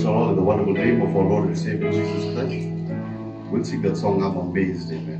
celebrates all in the wonderful name of our Lord and Savior Jesus Christ. We'll sing that song, I'm Amazed, Amen.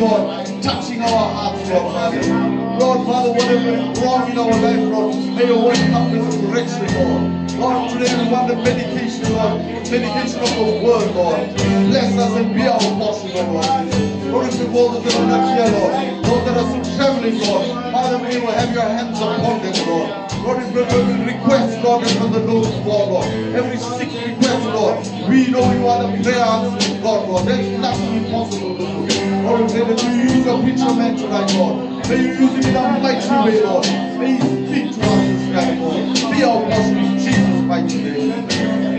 Lord, touching our hearts, Lord, Father. Lord, Father, whatever is wrong in our life, Lord, may your word come with correction, Lord. Lord, today we want the medication, Lord, medication of the word, Lord. Bless us and be our portion, Lord. Lord, if all that are not here, Lord, those that are still traveling, Lord, Father, may you have your hands upon them, Lord. Lord, if every request, Lord, is on the Lord's wall, Lord. Every sick request, Lord, we know you are the prayer answering God, Lord. There is nothing impossible. Lord, we pray that you use your preacher man tonight, Lord. May you use him in a mighty way, Lord. May he speak to us this night, Lord. Be our in Jesus' mighty name.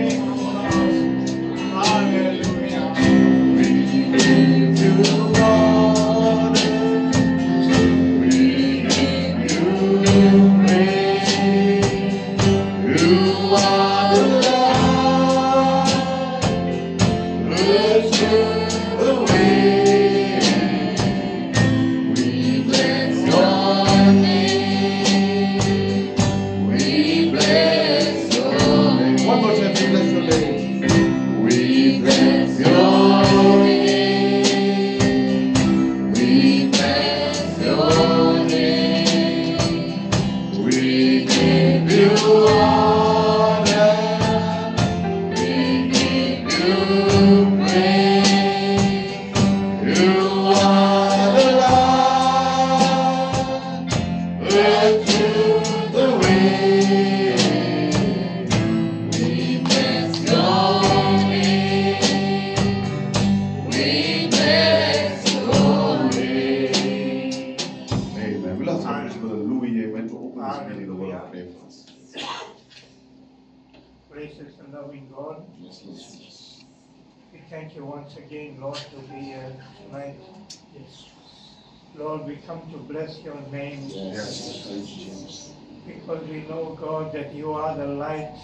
That you are the light,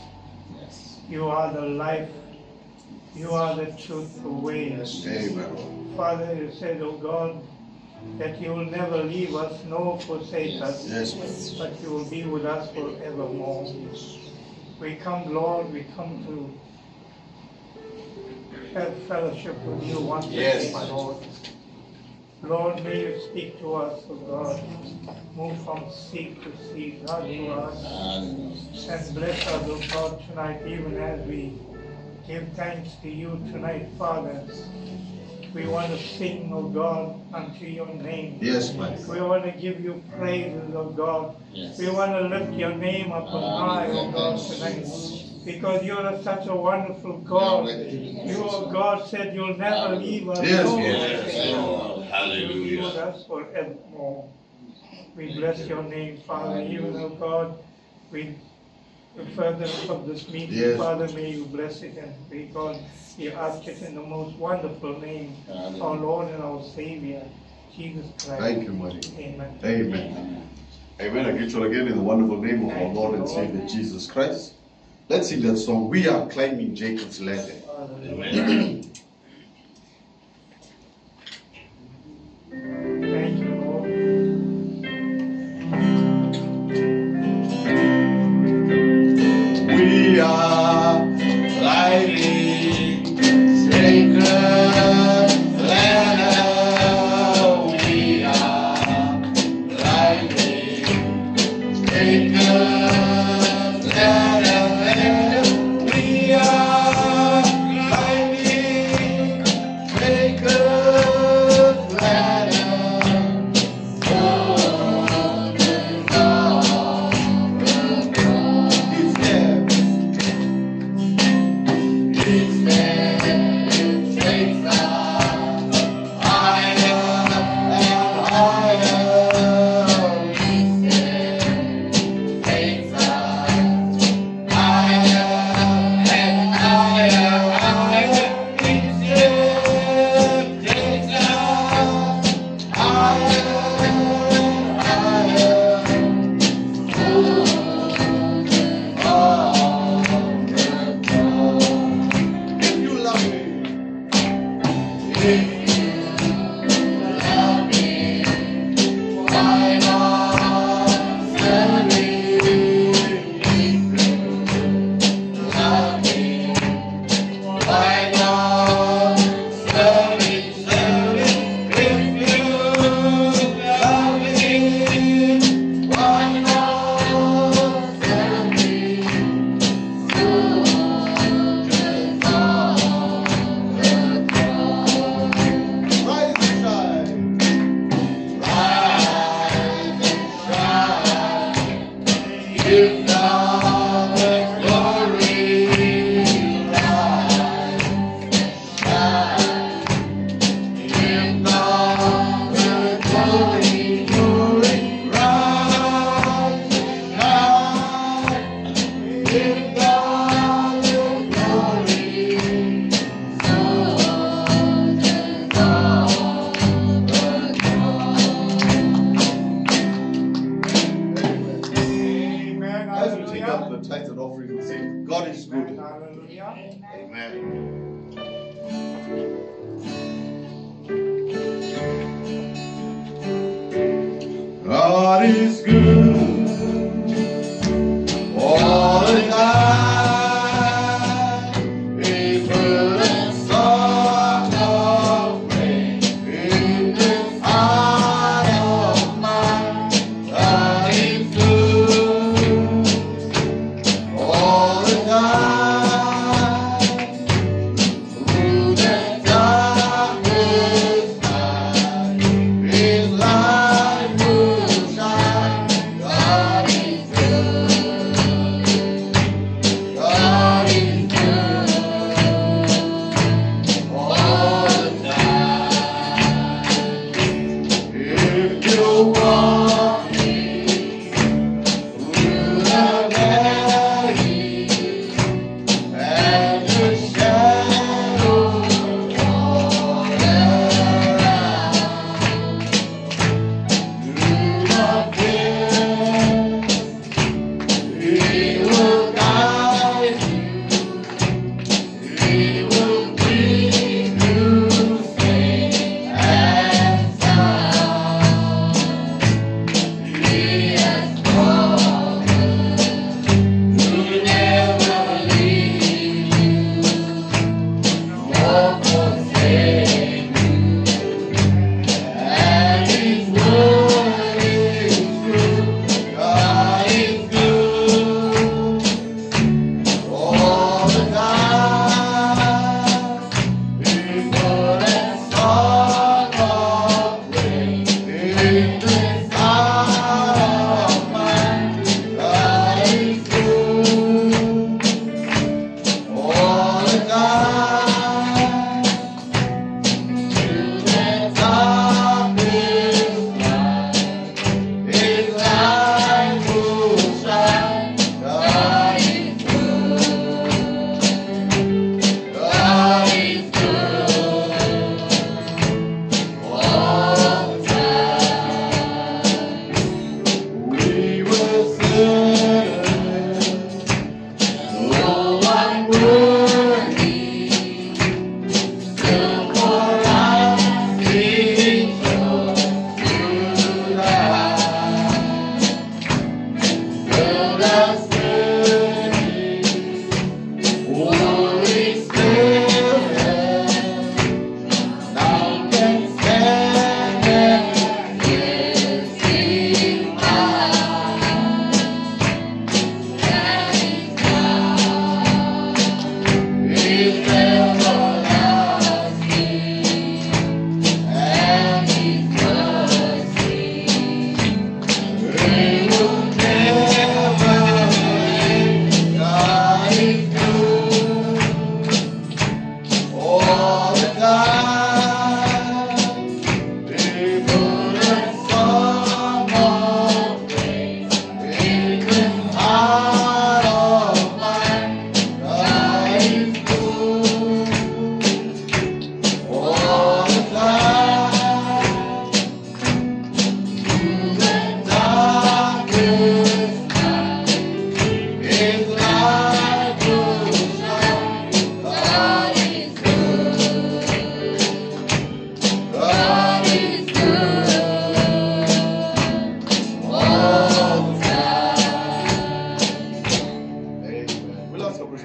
you are the life, you are the truth, the way. Amen. Father, you said, oh God, that you will never leave us nor forsake us. Yes, but you will be with us forevermore. We come, Lord, we come to have fellowship with you once Yes, again, my Lord. Lord, may you speak to us, O God. Move from seat to seat, God, to us. And bless us, O God, tonight, even as we give thanks to you tonight, Father. We want to sing, O God, unto your name. Yes, my We want to give you praises, O God. Yes. We want to lift your name up on high, O God, tonight. Because you are such a wonderful God. You, God, said you'll never leave us. Yes, nor yes. forsake us. You'll with us forevermore. We bless your name, Father, even though God, we further of this meeting, Yes. Father, may you bless it and may God, you ask it in the most wonderful name, our Lord and our Savior, Jesus Christ. Thank you, mighty. Amen. Amen. Amen. I greet you again in the wonderful name of our Lord and Savior Jesus Christ. Let's sing that song. We are climbing Jacob's ladder. Hallelujah.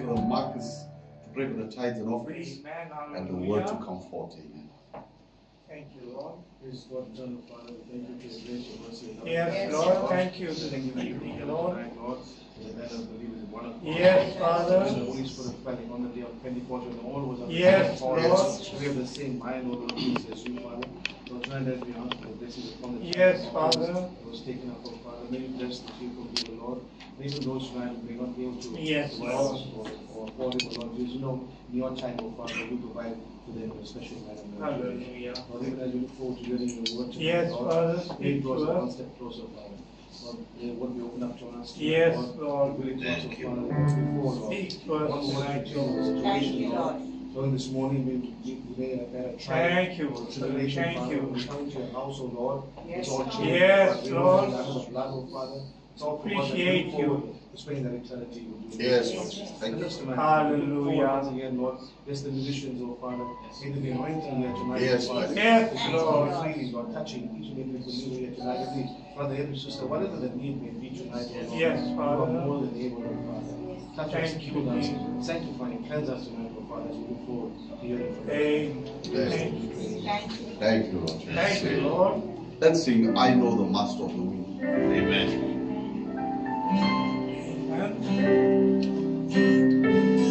We'll ask of Marcus to pray for the tithes and offerings Amen. and the word to Hallelujah. come forth. Amen. Thank you, Lord. Praise God, eternal Father, thank you for your grace, your mercy, and love. Yes, Lord. Thank you this Thank you for evening, the Lord. tonight, Lord. The land of believers in one accord. Yes, Father. And the Holy Spirit fell on the day of Pentecost when all was on Yes, all Lord. was- We have the same mind, Lord, Lord, Jesus, as you, Father. Lord, tonight as we ask for the blessings upon the Yes, child Father. that was taken up, oh Father. May you bless the people of the Lord. May even those tonight who may not be able to Yes, provide Lord. us or, or afford it, Lord Jesus, you know, in your time, oh Father, you provide to them in a special manner. Lord Jesus. Hallelujah. Lord, even as we look forward to hearing your word tonight, Yes, Lord, Father, may speak it draw us to one us. step closer, Father. Lord, may the word be opened up to us. tonight, Yes, Lord. Lord. We really want to, Father, once before, Lord. Speak to us One word tonight, to change the Lord. situation, Lord. Lord, this morning we, we, we may have had a trial. Thank you, or tribulation, thank Father. you. We come into your house, oh Lord. Yes, It's all Lord. changed. Yes, Father. We Lord. know the Lamb of blood, Father. It's all for God that Appreciate look you. forward to spending that eternity with you. Yes, Lord. Thank And you. just to man, Hallelujah. look forward Once again, Lord, bless the musicians, oh Father. May there be anointing here tonight. Oh, yes, oh Father. Lord. Yes, Lord. Lord. Freely, Lord, touching each and every believer here tonight. Every brother, every sister, whatever the need may be tonight, oh Lord. Yes, You Father. are more than able, oh Father. Touch us, Thank keep you, us, Jesus. sanctify and cleanse us tonight, oh Father, as we look forward to hearing from you. Amen. Thank you. Thank you, Lord. Thank you, Lord. Let's sing I Know the Master of the Wind. Amen. Amen.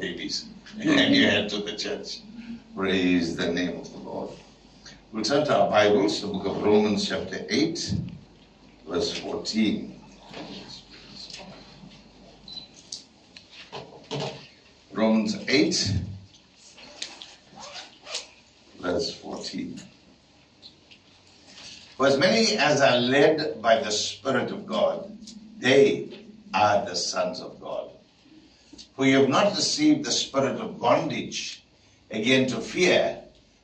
Babies and you head to the church. Praise the name of the Lord. We'll turn to our Bibles, the book of Romans, chapter 8, verse 14. Romans Romans 8, verse 14. For as many as are led by the Spirit of God, they are the sons of God. For you have not received the spirit of bondage again to fear,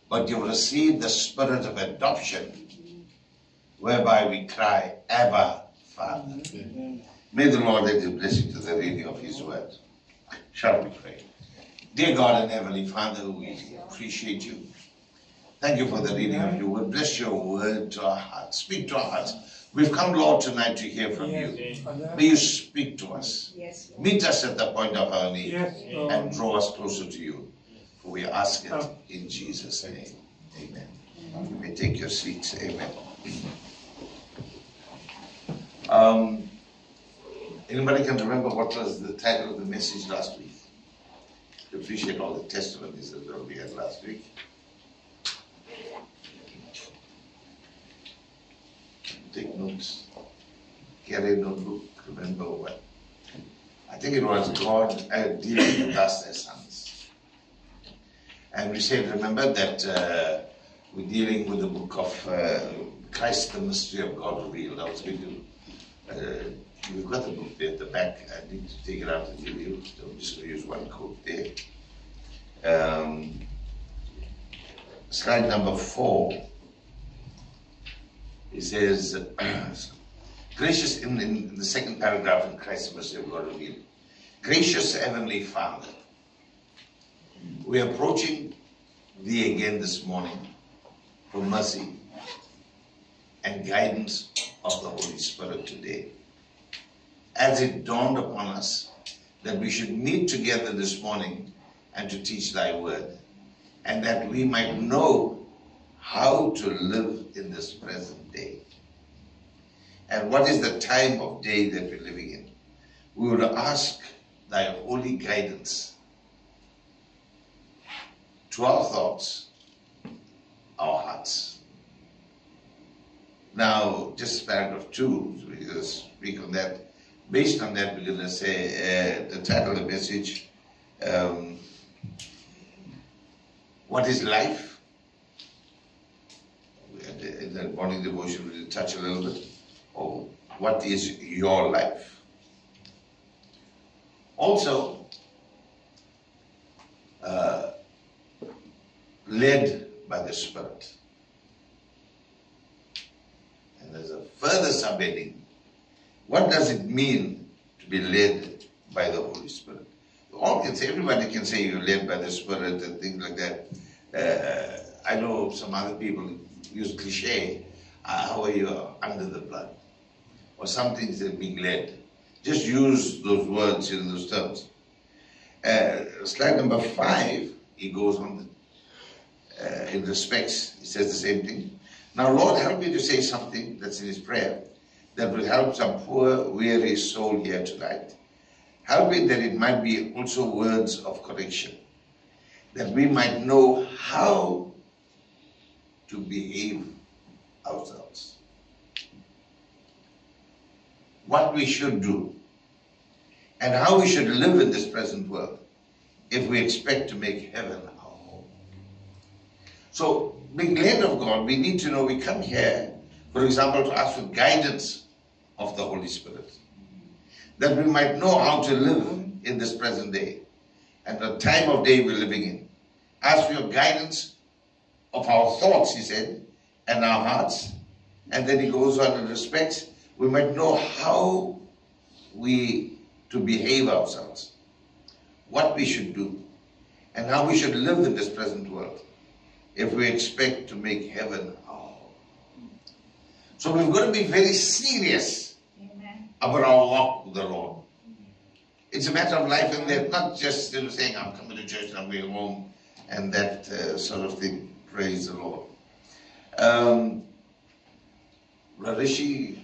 but you have received the spirit of adoption, whereby we cry, Abba, Father. May the Lord add his blessing to the reading of his word. Shall we pray? Dear God and Heavenly Father, we appreciate you. Thank you for the reading of your word. Bless your word to our hearts. Speak to our hearts. We've come, Lord, tonight to hear from you. Yes, Father. May you speak to us. Yes, Meet us at the point of our need Yes, and draw us closer to you. For we ask it in Jesus' name. Amen. You may take your seats. Amen. Um, anybody can remember what was the title of the message last week? I appreciate all the testimonies that we had last week. Take notes. Carry notebook. Remember what? I think it was God uh, dealing with us as sons. And we said, remember that uh, we're dealing with the book of uh, Christ, the mystery of God revealed. I was going to, uh, we've got the book there at the back. I need to take it out and give you. I'm just going to use one quote there. Um, slide number four. It says, gracious in, in the second paragraph in Christ's mercy of God revealed. Gracious Heavenly Father, we are approaching Thee again this morning for mercy and guidance of the Holy Spirit today. As it dawned upon us that we should meet together this morning and to teach Thy word, and that we might know how to live in this present day. And what is the time of day that we're living in? We would ask thy holy guidance to our thoughts, our hearts. Now, just paragraph two, going to speak on that. Based on that, we're going to say uh, the title of the message, um, What is Life? In that morning devotion, we'll touch a little bit. Oh, what is your life? Also, uh, led by the Spirit. And there's a further subheading. What does it mean to be led by the Holy Spirit? All can say, everybody can say you're led by the Spirit and things like that. Uh, I know some other people use cliche, uh, how are you under the blood? Or something that being led. Just use those words in those terms. Uh, slide number five, he goes on uh, in respects, he says the same thing. Now, Lord, help me to say something that's in his prayer that will help some poor, weary soul here tonight. Help me that it might be also words of correction, that we might know how to behave ourselves, what we should do, and how we should live in this present world if we expect to make heaven our home. So, being led of God, we need to know we come here, for example, to ask for guidance of the Holy Spirit, that we might know how to live in this present day and the time of day we're living in. Ask for your guidance of our thoughts, he said, and our hearts. And then he goes on in respects, we might know how we to behave ourselves, what we should do, and how we should live in this present world if we expect to make heaven our home. So we've got to be very serious Amen. about our walk with the Lord. It's a matter of life and death, not just you know, saying, I'm coming to church and I'm going home and that uh, sort of thing. Praise the Lord. Um,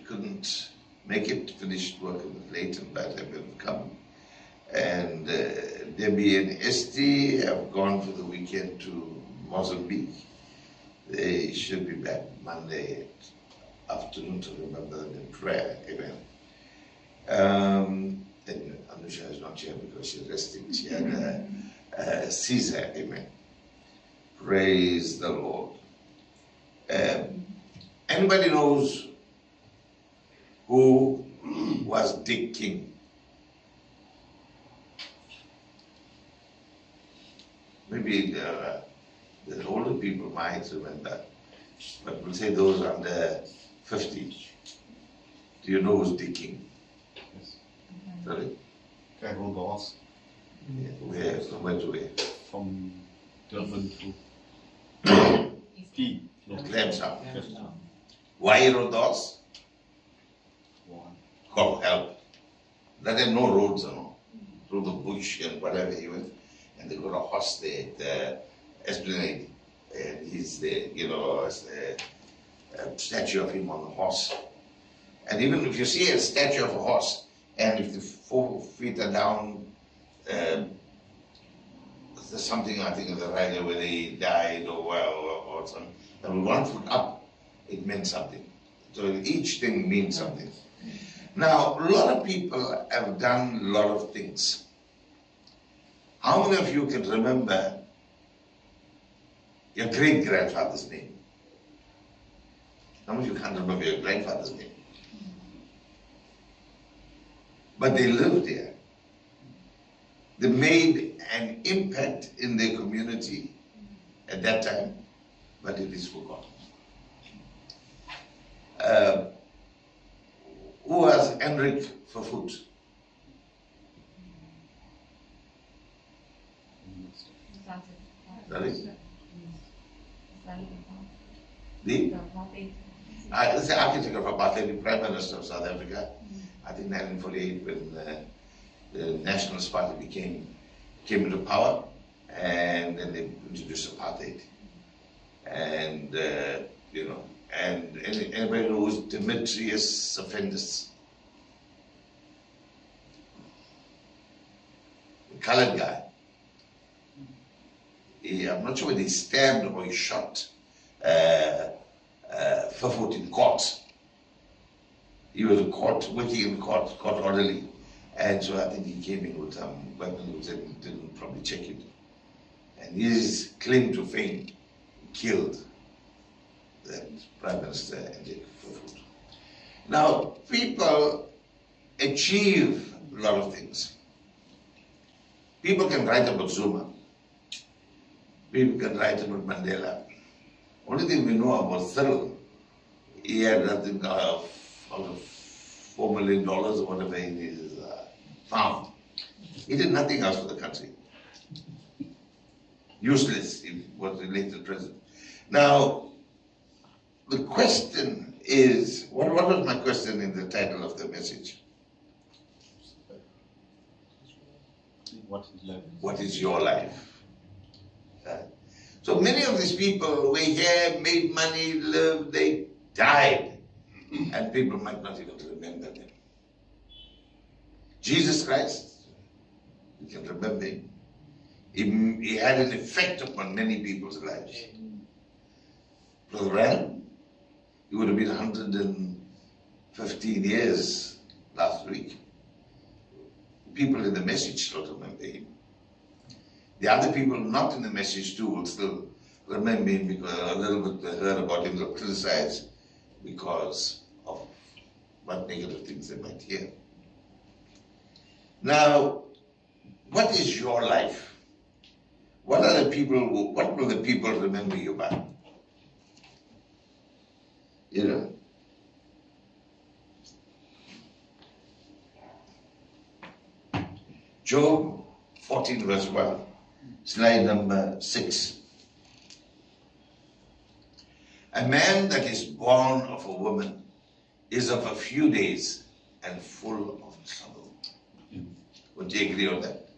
couldn't make it, finished work a late and the time will come. And uh, Debbie and Esty have gone for the weekend to Mozambique. They should be back Monday afternoon to remember them in prayer. Amen. Um, and Anusha is not here because she's resting. She had a, uh, Caesar. Amen. Praise the Lord. Um, anybody knows who was Dick King? Maybe uh, the older people might remember, but we'll say those under 50. Do you know who's Dick King? Yes. Sorry? Carol Dawes Yeah, where, from where to where? from Durban to No, Clemson. Yes. Why? One. Call help. There are no roads and all. Through the bush and whatever he went. And they got a horse there at uh, Esplanade. And he's there, you know, a, a statue of him on the horse. And even if you see a statue of a horse, and if the four feet are down, um, there's something I think of the rider where they died or well or, or something. And one foot up, it meant something. So each thing means something. Now, a lot of people have done a lot of things. How many of you can remember your great grandfather's name? How many of you can't remember your grandfather's name? But they lived there. They made an impact in their community at that time, but it is forgotten. Uh, who was Henrik Verwoerd? Sorry? The, uh, the architect of apartheid, the Prime Minister of South Africa, I think 1948 when uh, the Nationalist Party became came into power, and then they introduced apartheid. And uh, you know, and any, anybody knows Demetrius Tsafendas, the colored guy. He, I'm not sure whether he stabbed or he shot uh, uh, in court. He was a court, working in court, court orderly. And so I think he came in with um, some weapon which didn't, didn't probably check it. And his claim to fame killed that Prime Minister Hendrik Verwoerd. Now, people achieve a lot of things. People can write about Zuma. People can write about Mandela. Only thing we know about Cyril, he had nothing uh, of, of four million dollars or whatever in his farm. He did nothing else for the country. Useless, he was elected president. Now, the question is, what, what was my question in the title of the message? What is left? What is your life? Uh, so many of these people were here, made money, lived, they died. And people might not even remember them. Jesus Christ, you can remember him. He, he had an effect upon many people's lives. Brother Branham, he would have been 115 years last week. People in the message still remember him. The other people not in the message too will still remember him because a little bit they heard about him, they'll criticize because of what negative things they might hear. Now, what is your life? What are the people, what will the people remember you by? You know? Job 14 verse 1, slide number 6. A man that is born of a woman is of a few days and full. Would you agree on that?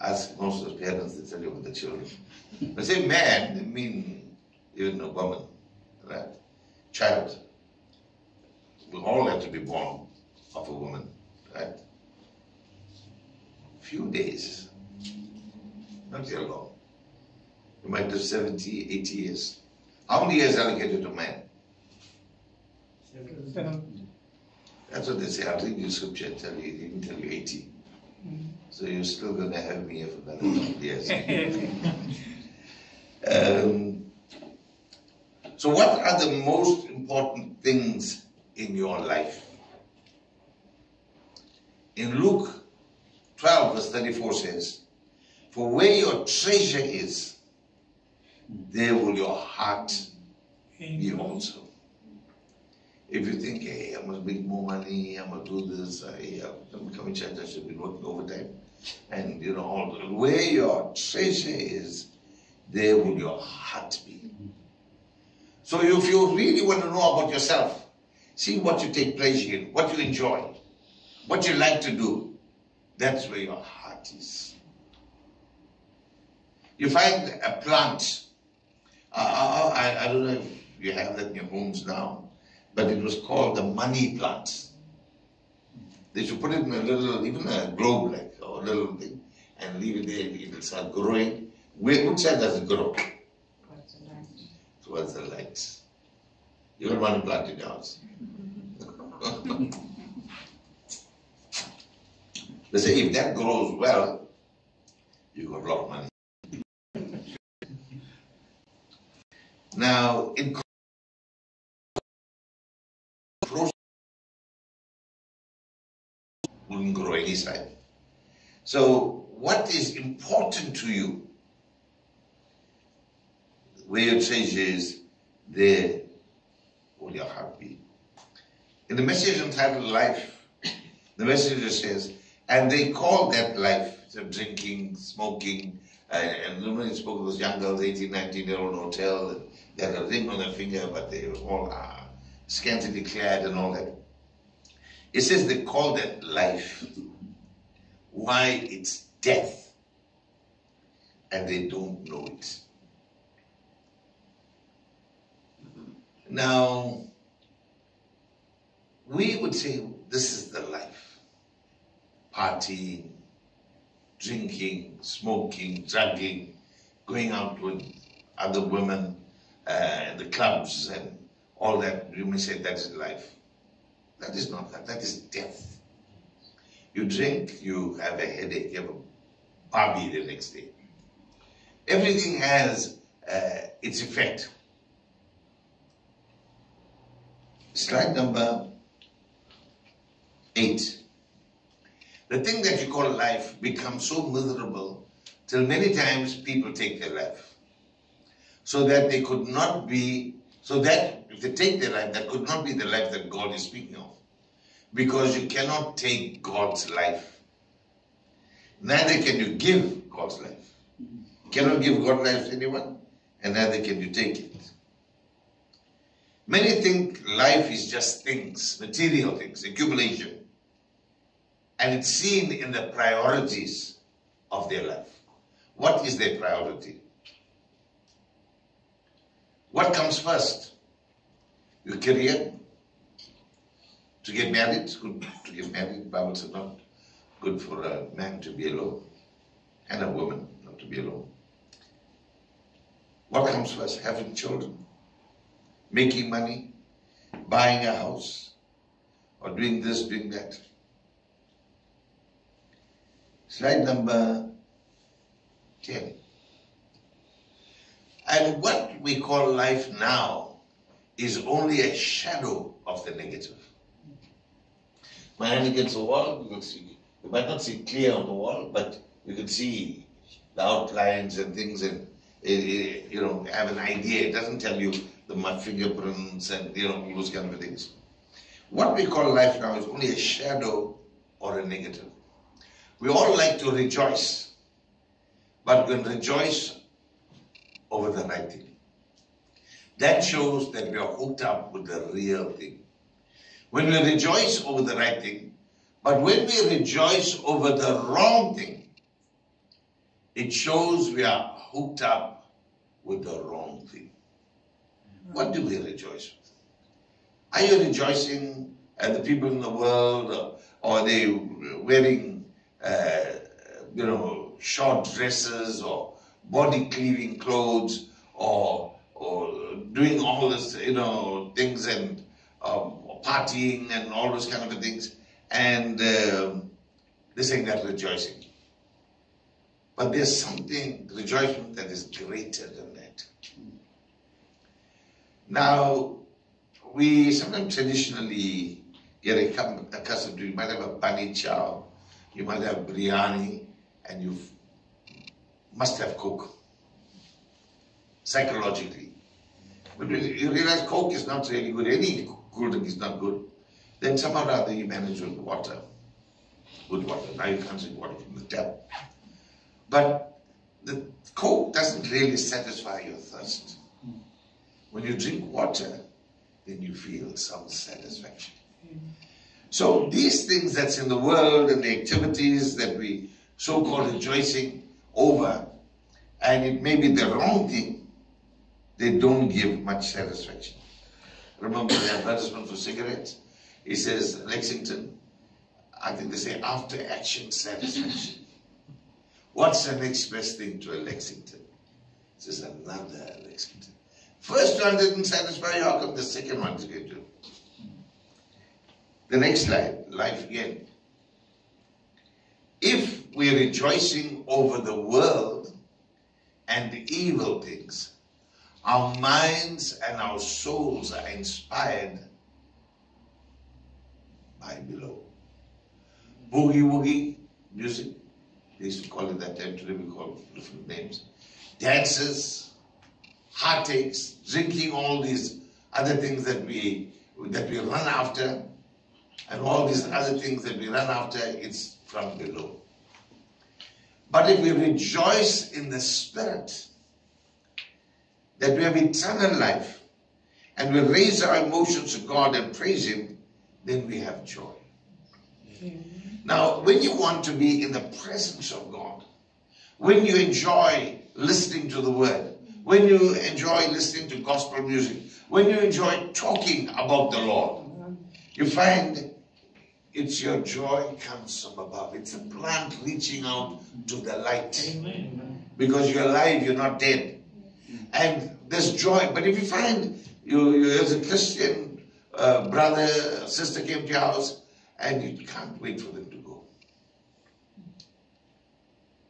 Ask most of the parents, they tell you about the children. But say man, they mean even a woman, right? Child. We all have to be born of a woman, right? Few days. Not very long. You might live 70, 80 years. How many years allocated to man? Seven. That's what they say. I'll read you scripture and tell you, even tell you 80. Mm. So you're still going to have me here for another couple years. Um, so, what are the most important things in your life? In Luke 12, verse 34 says, For where your treasure is, there will your heart be also. If you think, hey, I must make more money, I must do this, uh, I'm becoming church, I should be working overtime. And you know, all, the, where your treasure is, there will your heart be. So if you really want to know about yourself, see what you take pleasure in, what you enjoy, what you like to do. That's where your heart is. You find a plant. Uh, I, I don't know if you have that in your homes now, but it was called the money plant. They should put it in a little, even a globe like, or a little thing, and leave it there. It will start growing. Where, which side does it grow? Towards the light. Towards the light. You don't want to plant it out. they say if that grows well, you got a lot of money. Now, it grow any side. So, what is important to you? Where your treasure is, there will your heart be. In the message entitled Life, the messenger says, and they call that life, so drinking, smoking, uh, and he spoke of those young girls, 18, 19 year old hotel, and they had a ring on their finger, but they all are scantily clad and all that. It says they call that life. Why? It's death. And they don't know it. Now, we would say this is the life. Partying, drinking, smoking, drugging, going out with other women, uh, the clubs and all that. You may say that is life. That is not that. That is death. You drink, you have a headache, you have a Barbie the next day. Everything has uh, its effect. Slide number eight. The thing that you call life becomes so miserable till many times people take their life. So that they could not be, so that if they take their life, that could not be the life that God is speaking of. Because you cannot take God's life. Neither can you give God's life. You cannot give God's life to anyone, and neither can you take it. Many think life is just things, material things, accumulation. And it's seen in the priorities of their life. What is their priority? What comes first? Your career? To get married? It's good to get married. Bible says not good for a man to be alone. And a woman not to be alone. What comes first? Having children? Making money? Buying a house? Or doing this, doing that? Slide number 10. And what we call life now is only a shadow of the negative. My hand against the wall, you can see, you might not see clear on the wall, but you can see the outlines and things and, eh, eh, you know, have an idea. It doesn't tell you the fingerprints and, you know, all those kind of things. What we call life now is only a shadow or a negative. We all like to rejoice, but we rejoice over the right thing. That shows that we are hooked up with the real thing. When we rejoice over the right thing, but when we rejoice over the wrong thing, it shows we are hooked up with the wrong thing. What do we rejoice with? Are you rejoicing at the people in the world, or, are they wearing uh, you know, short dresses or body cleaving clothes or doing all this, you know, things and um, partying and all those kind of things. And um, they're saying that rejoicing. But there's something, rejoicing that is greater than that. Now, we sometimes traditionally get accustomed to, you might have a bunny chow, you might have biryani, and you must have coke. Psychologically. But you realize coke is not really good, any cool drink is not good, then somehow or other you manage with water. Good water. Now you can't drink water from the tap. But the coke doesn't really satisfy your thirst. When you drink water, then you feel some satisfaction. So these things that's in the world and the activities that we so-called rejoicing over, and it may be the wrong thing, they don't give much satisfaction. Remember the advertisement for cigarettes? It says Lexington, I think they say after action satisfaction. What's the next best thing to a Lexington? It says another Lexington. First one didn't satisfy you, how come the second one is going to? The next slide, life again. If we're rejoicing over the world and the evil things, our minds and our souls are inspired by below. Boogie woogie music, they used to call it that time, today we call it different names. Dances, heartaches, drinking all these other things that we that we run after, and all these other things that we run after, it's from below. But if we rejoice in the Spirit, that we have eternal life, and we raise our emotions to God and praise Him, then we have joy. Now, when you want to be in the presence of God, when you enjoy listening to the Word, when you enjoy listening to gospel music, when you enjoy talking about the Lord, you find it's your joy comes from above. It's a plant reaching out to the light. Because you're alive, you're not dead. And there's joy. But if you find you, you as a Christian uh, brother, sister came to your house, and you can't wait for them to go.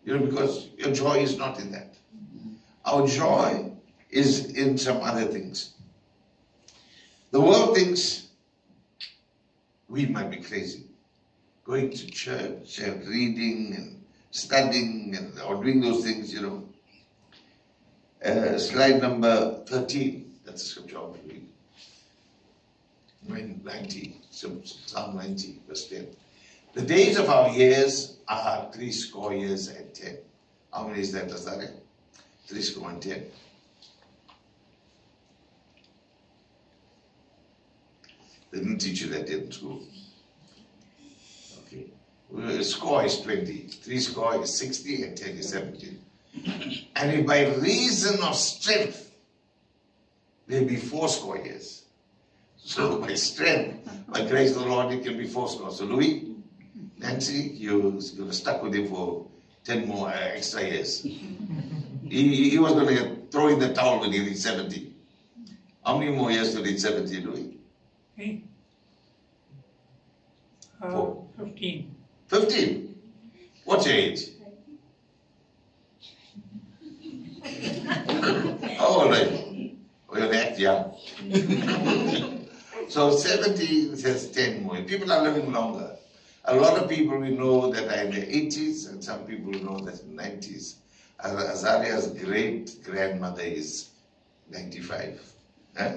You know, because your joy is not in that. Our joy is in some other things. The world thinks we might be crazy. Going to church and reading and studying and or doing those things, you know. Uh, slide number 13. That's the scripture I'll read. 90, Psalm 90, verse 10. The days of our years are three score years and ten. How many is that, Azariah? Three score and ten. They didn't teach you that in school. Okay. Score is 20. Three score is 60 and 10 is 70. And if by reason of strength, there be four score years. So by strength, by grace of the Lord, it can be four score. So Louis, Nancy, you're, you're stuck with him for 10 more uh, extra years. He, he was going to throw in the towel when he reached 70. How many more years to reach 70, Louis? Me? Uh, Four. 15. 15. What's your age? Oh, right. Well, act young. so 70 says 10 more. People are living longer. A lot of people we know that are in the 80s, and some people know that in the 90s. Azaria's great grandmother is 95. Huh?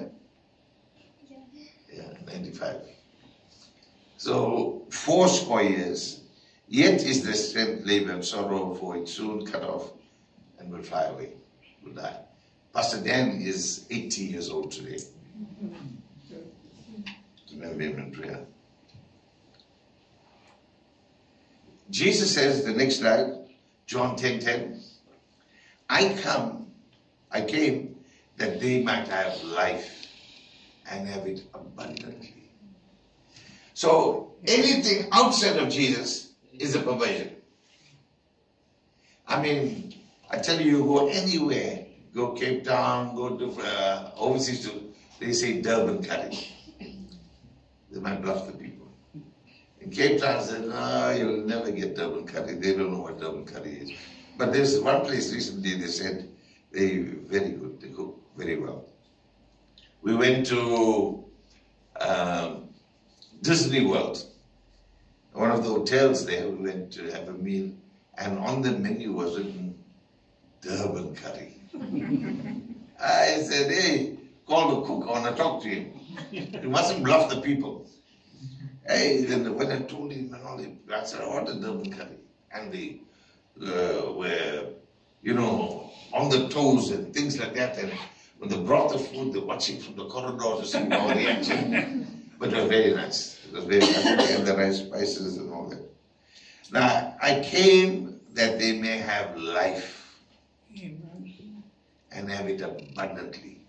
Yeah, 95. So, four score years, yet is the strength, labor, and sorrow, for it soon cut off and will fly away, will die. Pastor Dan is 80 years old today. Remember him in prayer. Jesus says, the next slide, John 10 10, I come, I came that they might have life and have it abundantly. So anything outside of Jesus is a perversion. I mean, I tell you, go anywhere, go Cape Town, go to uh, overseas, to, they say Durban curry. They might bluff the people. In Cape Town, they say, no, you'll never get Durban curry. They don't know what Durban curry is. But there's one place recently they said they very good, they cook very well. We went to um, Disney World. One of the hotels there, we went to have a meal, and on the menu was written Durban curry. I said, hey, call the cook, I want to talk to him. You mustn't bluff the people. Hey, then when I told him and all, I said, I a Durban curry. And they uh, were, you know, on the toes and things like that. And when they brought the food, they're watching from the corridor to see our reaction. But it was very nice. It was very nice. Had the right spices and all that. Now, I came that they may have life Amen. and have it abundantly,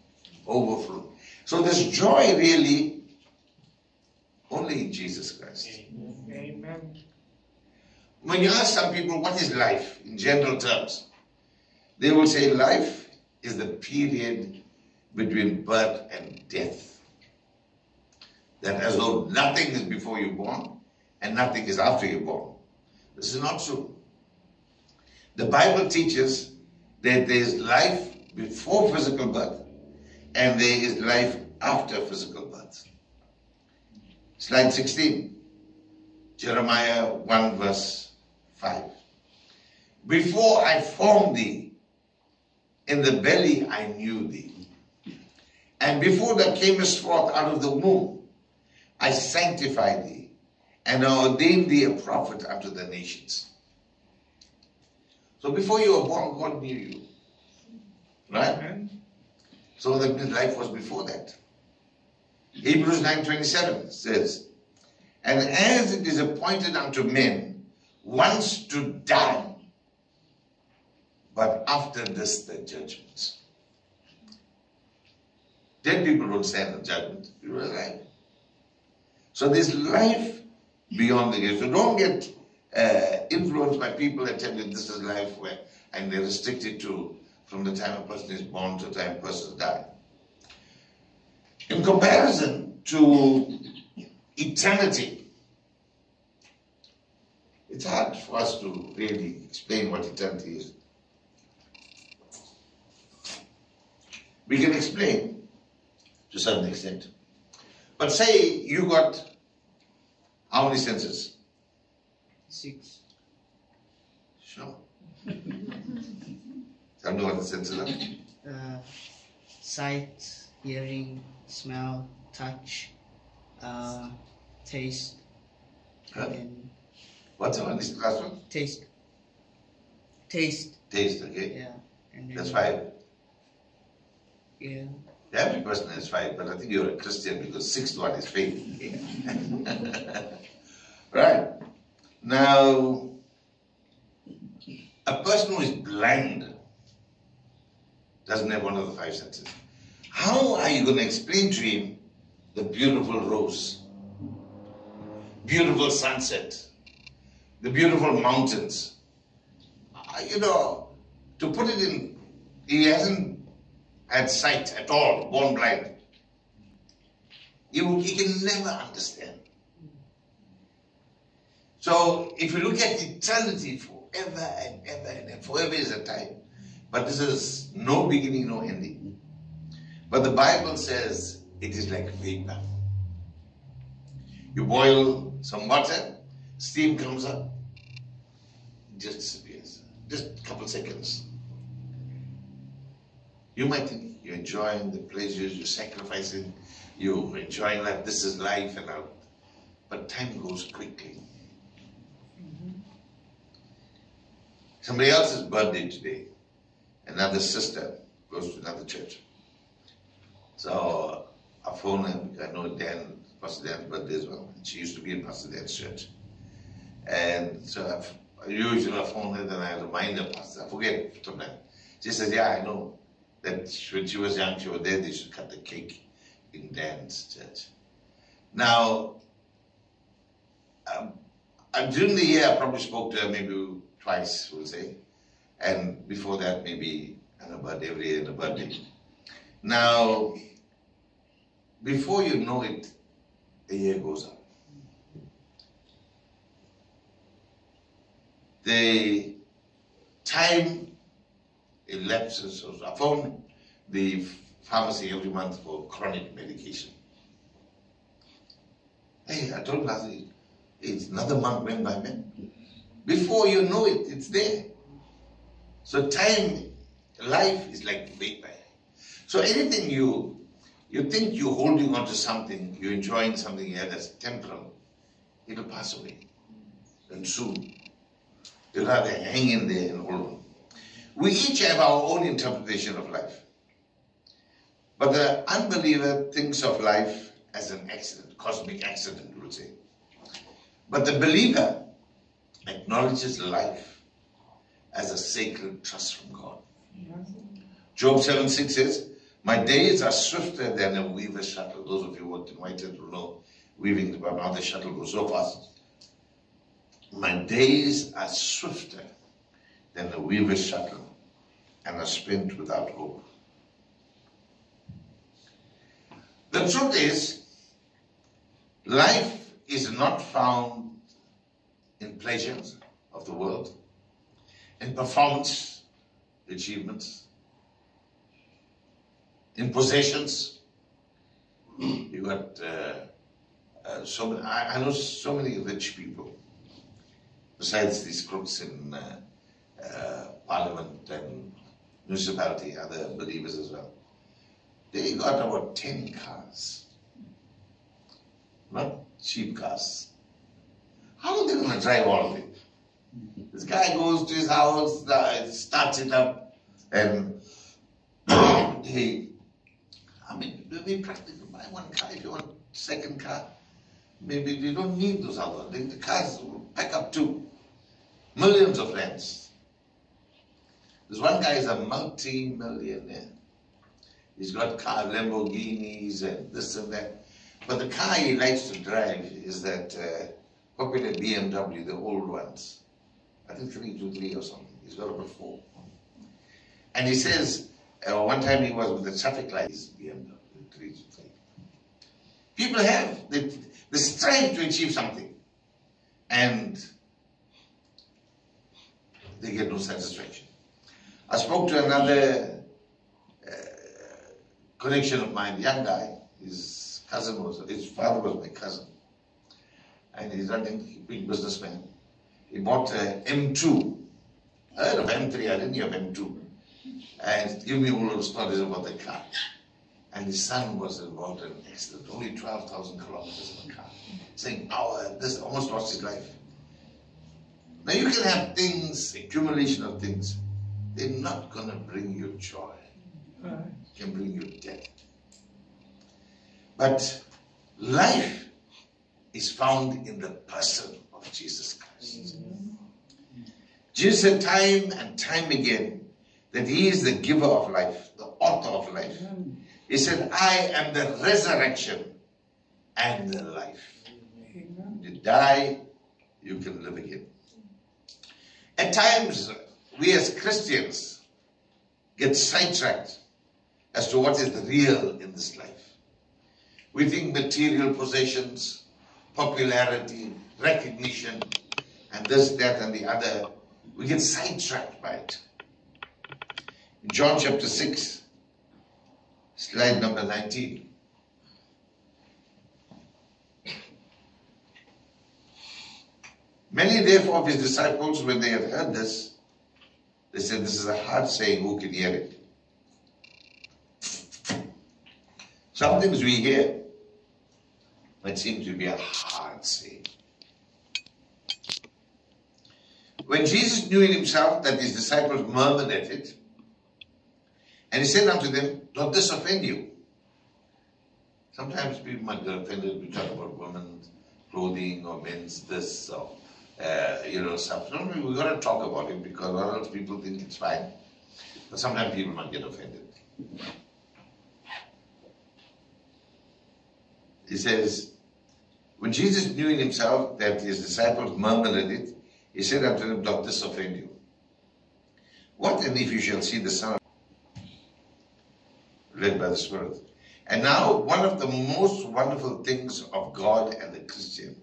overflow. So this joy really only in Jesus Christ. Amen. When you ask some people what is life in general terms, they will say life is the period between birth and death. That as though nothing is before you're born and nothing is after you're born. This is not true. The Bible teaches that there is life before physical birth and there is life after physical birth. Slide 16. Jeremiah 1 verse 5. Before I formed thee, in the belly I knew thee. And before thou camest forth out of the womb, I sanctified thee, and I ordained thee a prophet unto the nations. So before you were born, God knew you. Right? So that means life was before that. Hebrews 9.27 says, And as it is appointed unto men once to die, but after this the judgment. Dead people don't stand in judgment. You are alive. So there's life beyond the grave. So don't get uh, influenced by people that tell you this is life where, and they're restricted to from the time a person is born to the time a person dies. In comparison to eternity, it's hard for us to really explain what eternity is. We can explain to certain extent. But say you got how many senses? Six. Sure. Tell me what the senses are. Uh, sight, hearing, smell, touch, uh, taste, Huh? and What's the last one? taste. Taste, Taste, okay? yeah. And then, That's five. Yeah. Every person has five, but I think you're a Christian because sixth one is faith. right. Now, a person who is blind doesn't have one of the five senses. How are you going to explain to him the beautiful rose, beautiful sunset, the beautiful mountains? Uh, You know, to put it in, he hasn't had sight at all, born blind. He, he can never understand. So if you look at eternity forever and ever and ever, forever is a time. But this is no beginning, no ending. But the Bible says it is like vapor. You boil some water, steam comes up, just disappears. Just a couple seconds. You might think you're enjoying the pleasures, you're sacrificing, you're enjoying life, this is life and all. But time goes quickly. Somebody else's birthday today, another sister goes to another church. So I phone her, I know Dan, Pastor Dan's birthday as well. She used to be in Pastor Dan's church. And so I usually I phone her, then I remind her, Pastor, I forget sometimes. She says, yeah, I know that when she was young, she was there, they should cut the cake in Dan's church. Now, um, during the year, I probably spoke to her maybe twice, we'll say. And before that, maybe on a birthday, every year on a birthday. Now, before you know it, a year goes up. The time elapses. So I the pharmacy every month for chronic medication. Hey, I told week, it's another month went by, man. Before you know it, it's there. So time, life is like vapor. So anything you you think you're holding on to something, you're enjoying something here that's temporal, it'll pass away. And soon. You'll rather hang in there and hold on. We each have our own interpretation of life. But the unbeliever thinks of life as an accident, cosmic accident, we would say. But the believer acknowledges life as a sacred trust from God. Job 7 6 says, My days are swifter than a weaver's shuttle. Those of you who are invited will know weaving about how the shuttle goes so fast. My days are swifter than a weaver's shuttle and are spent without hope. The truth is, life is not found in pleasures of the world, in performance achievements, in possessions. You got uh, uh, so many. I, I know so many rich people. Besides these crooks in uh, uh, parliament and municipality, other believers as well. They got about ten cars, not cheap cars. How are they going to drive all of it? This guy goes to his house, uh, starts it up, and he, I mean, be practical. Buy one car if you want second car. Maybe you don't need those other. The, the cars will pack up two. Millions of rents. This one guy is a multi-millionaire. He's got car Lamborghinis and this and that. But the car he likes to drive is that uh, popular BMW, the old ones. I think 323 or something. He's got about four. And he says, uh, one time he was with the traffic lights, BMW 323. People have, they, they strive to achieve something. And they get no satisfaction. I spoke to another uh, connection of mine, young guy. His cousin was, his father was my cousin. And he's running, big businessman. He bought a M2. I heard of M3, I didn't hear of M2. And give me all those stories about the car. And his son was involved in an accident, only 12,000 kilometers in the car. Saying, oh, this almost lost his life. Now you can have things, accumulation of things. They're not going to bring you joy. Can bring you death. But life is found in the person of Jesus Christ. Jesus said time and time again that He is the giver of life, the author of life. He said, I am the resurrection and the life. You die, you can live again. At times, we as Christians get sidetracked as to what is real in this life. We think material possessions, popularity, recognition, and this, that, and the other, we get sidetracked by it. In John chapter 6, slide number 19. Many therefore of his disciples, when they had heard this, they said, This is a hard saying, who can hear it? Some things we hear might seem to be a hard saying. When Jesus knew in himself that his disciples murmured at it, and he said unto them, Doth this offend you? Sometimes people might get offended. We talk about women's clothing or men's this or uh, you know stuff. Sometimes we got to talk about it because or else people think it's fine. But sometimes people might get offended. He says, when Jesus knew in himself that his disciples murmured at it, he said unto them, Doth this offend you? What then if you shall see the Son led by the Spirit? And now, one of the most wonderful things of God and the Christian,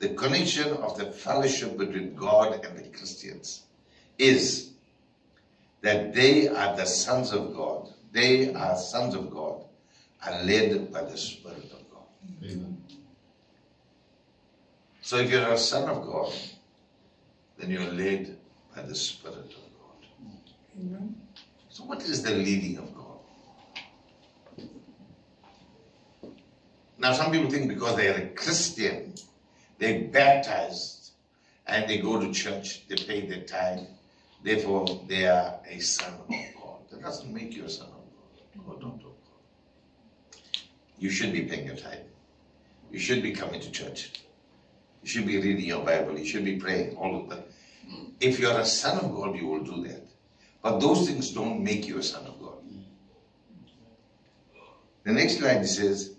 the connection of the fellowship between God and the Christians, is that they are the sons of God. They are sons of God, are led by the Spirit of God. Amen. So if you're a son of God, then you're led by the Spirit of God. Amen. So what is the leading of God? Now some people think because they are a Christian, they're baptized and they go to church, they pay their tithe, therefore they are a son of God. That doesn't make you a son of God or daughter of God. You should be paying your tithe. You should be coming to church. You should be reading your Bible. You should be praying, all of that. Hmm. If you're a son of God, you will do that. But those things don't make you a son of God. The next line says,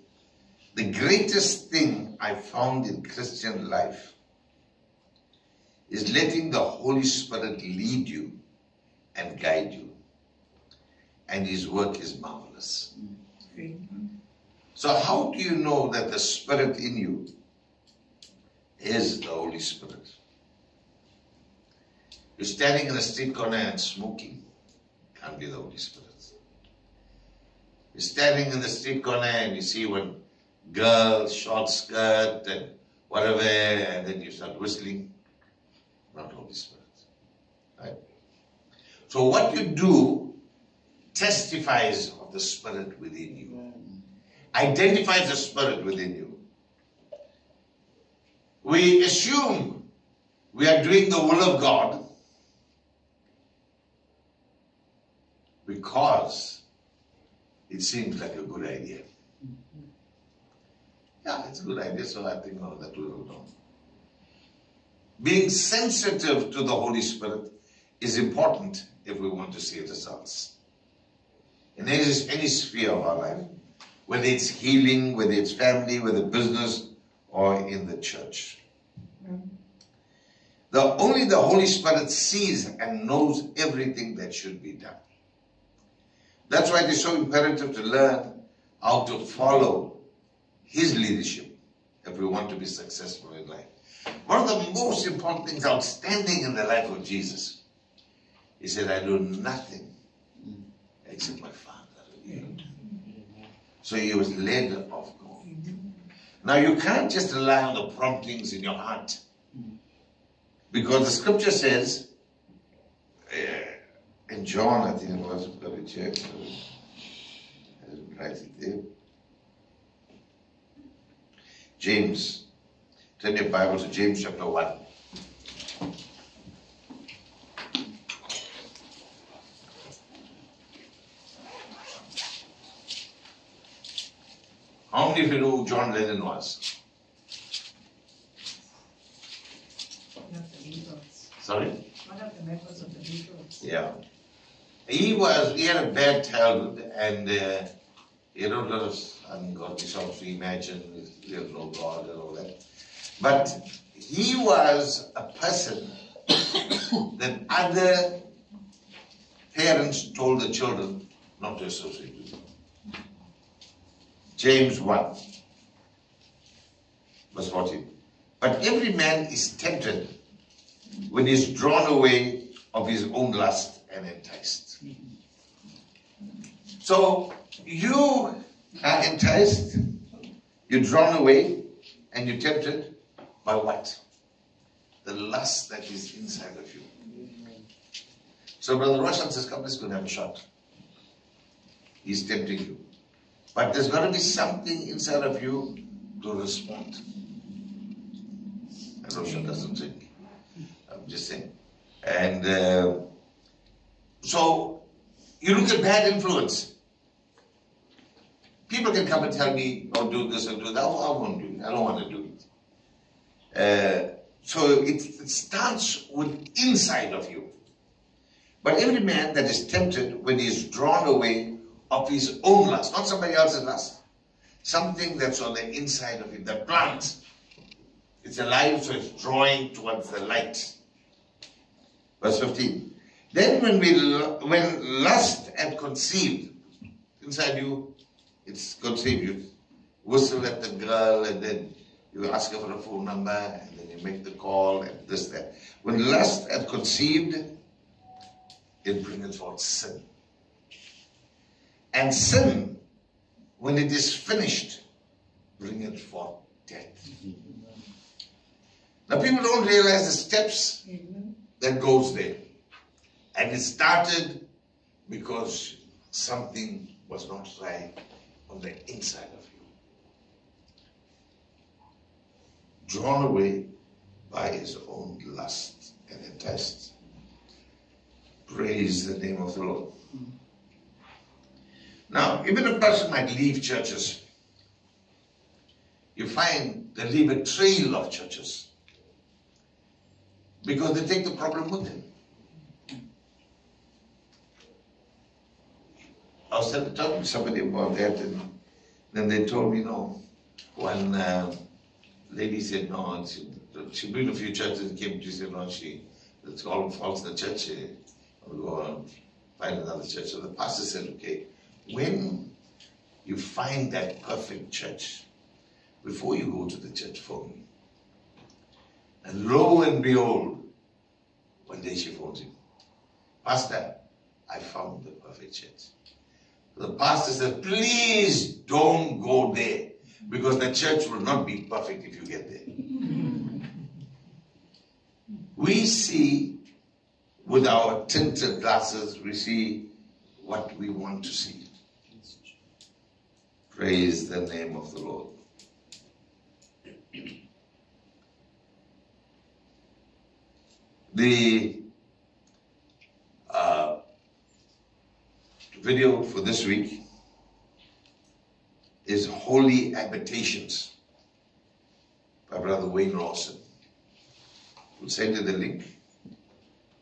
The greatest thing I found in Christian life is letting the Holy Spirit lead you and guide you. And His work is marvelous. Hmm. Amen. So, how do you know that the Spirit in you is the Holy Spirit? You're standing in a street corner and smoking. Can't be the Holy Spirit. You're standing in the street corner and you see one girl, short skirt and whatever, and then you start whistling. Not Holy Spirit. Right? So what you do testifies of the Spirit within you. Identifies the Spirit within you. We assume we are doing the will of God because it seems like a good idea. Yeah, it's a good idea, so I think no, that will know. Being sensitive to the Holy Spirit is important if we want to see results. In any, any sphere of our life, whether it's healing, whether it's family, whether business, or in the church. Mm-hmm. The, only the Holy Spirit sees and knows everything that should be done. That's why it is so imperative to learn how to follow His leadership if we want to be successful in life. One of the most important things outstanding in the life of Jesus, He said, I do nothing mm-hmm. except my Father. So He was led of God. Now you can't just rely on the promptings in your heart. Because the scripture says, uh, in John, I think it was, I've check. I didn't write it there. James. Turn your Bible to James chapter 1. Of you know who John Lennon was? One of the Beatles. Sorry? One of the members of the Beatles. Yeah. He was, he had a bad childhood and uh, he wrote a lot of ungodly songs to imagine there's no God and all that. But he was a person that other parents told the children not to associate with. James 1, verse 14. But every man is tempted when he is drawn away of his own lust and enticed. So you are enticed, you're drawn away, and you're tempted by what? The lust that is inside of you. So Brother Roshan says, come, let's go and have a shot. He's tempting you. But there's got to be something inside of you to respond. And Roshan doesn't drink. I'm just saying. And uh, so you look at bad influence. People can come and tell me, oh, do this and do that. Oh, I won't do it. I don't want to do it. Uh, so it, it starts with inside of you. But every man that is tempted when he is drawn away of his own lust, not somebody else's lust, something that's on the inside of him, the plant. It's alive, so it's drawing towards the light. Verse 15. Then when we when lust had conceived inside you, it's conceived you. Whistle at the girl and then you ask her for a phone number and then you make the call and this, that. When lust had conceived, it brings forth sin. And sin, when it is finished, bringeth forth death. Now people don't realize the steps that goes there. And it started because something was not right on the inside of you. Drawn away by his own lust and enticed. Praise the name of the Lord. Now, even a person might leave churches. You find they leave a trail of churches because they take the problem with them. I was talking to somebody about that, and then they told me, no. One uh, lady said, no, she, she built a few churches and came to say, no, she, it's all false in the church. eh, I'll go and find another church. So the pastor said, okay, when you find that perfect church, before you go to the church, phone. And lo and behold, one day she phones him. Pastor, I found the perfect church. The pastor said, please don't go there because the church will not be perfect if you get there. we see with our tinted glasses, we see what we want to see. Praise the name of the Lord. The uh, video for this week is Holy Habitations by Brother Wayne Lawson. We'll send you the link.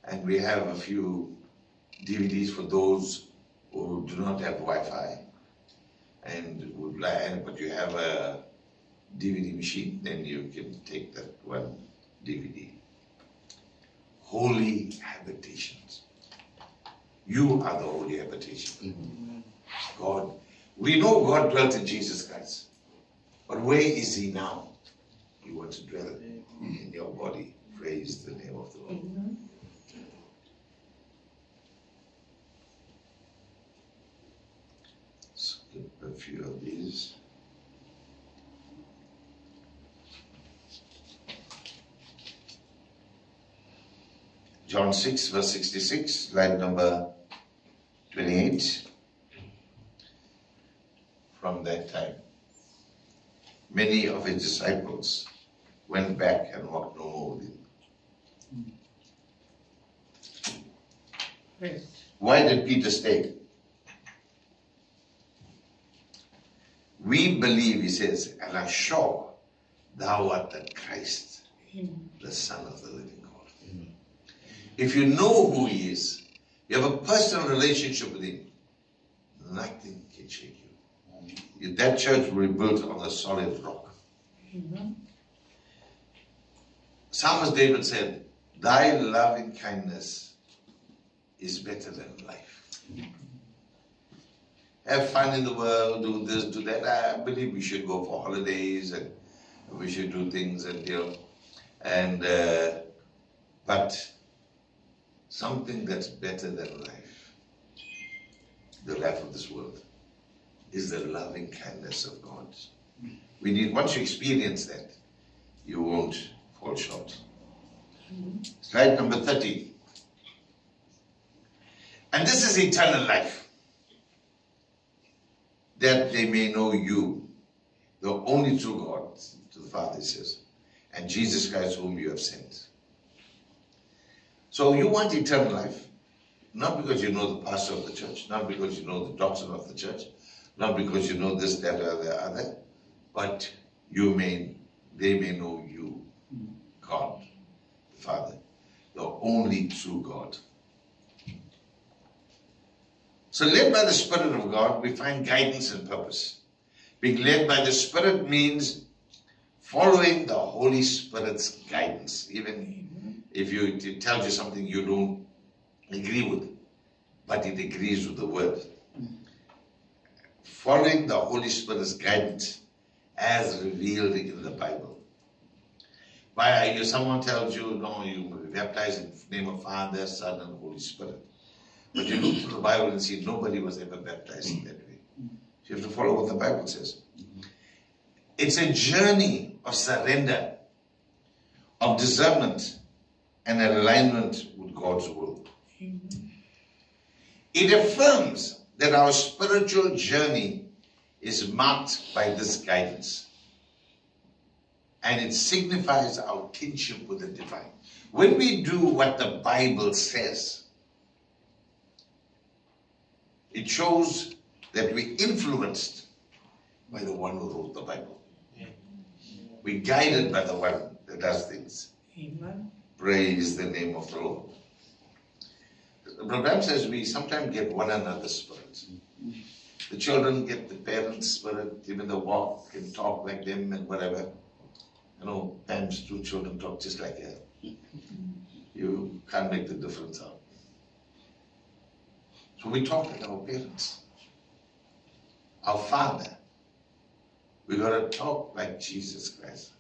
And we have a few DVDs for those who do not have Wi-Fi and would like, but you have a DVD machine, then you can take that one DVD. Holy habitations. You are the holy habitation. Mm-hmm. God. We know God dwelt in Jesus Christ. But where is He now? He wants to dwell in your body. Praise the name of the Lord. Skip a few of these. John 6, verse 66, line number 28. From that time, many of his disciples went back and walked no more with him. Why did Peter stay? We believe, he says, and are sure thou art the Christ, the Son of the living God. If you know who he is, you have a personal relationship with him, nothing can shake you. That church will be built on a solid rock. Psalmist David said, Thy loving kindness is better than life. Have fun in the world, do this, do that. I believe we should go for holidays and we should do things and you know, and uh, but something that's better than life, the life of this world, is the loving kindness of God. We need once you experience that, you won't fall short. Slide number 30. And this is eternal life. That they may know you, the only true God, to the Father it says, and Jesus Christ whom you have sent. So you want eternal life, not because you know the pastor of the church, not because you know the doctrine of the church, not because you know this, that, or the other, but you may, they may know you, God, the Father, the only true God. So, led by the Spirit of God, we find guidance and purpose. Being led by the Spirit means following the Holy Spirit's guidance, even if you, it tells you something you don't agree with, but it agrees with the Word. Following the Holy Spirit's guidance as revealed in the Bible. By you, someone tells you, no, you baptized in the name of Father, Son, and Holy Spirit. But you look through the Bible and see nobody was ever baptized in that way. You have to follow what the Bible says. It's a journey of surrender, of discernment, and alignment with God's will. It affirms that our spiritual journey is marked by this guidance. And it signifies our kinship with the divine. When we do what the Bible says, it shows that we influenced by the one who wrote the Bible. We guided by the one that does things. Amen. Praise the name of the Lord. The program says we sometimes get one another's spirits. The children get the parents' spirit, even the walk and talk like them and whatever. You know, Pam's two children talk just like her. You can't make the difference out. So we talk like our parents, our father. We got to talk like Jesus Christ.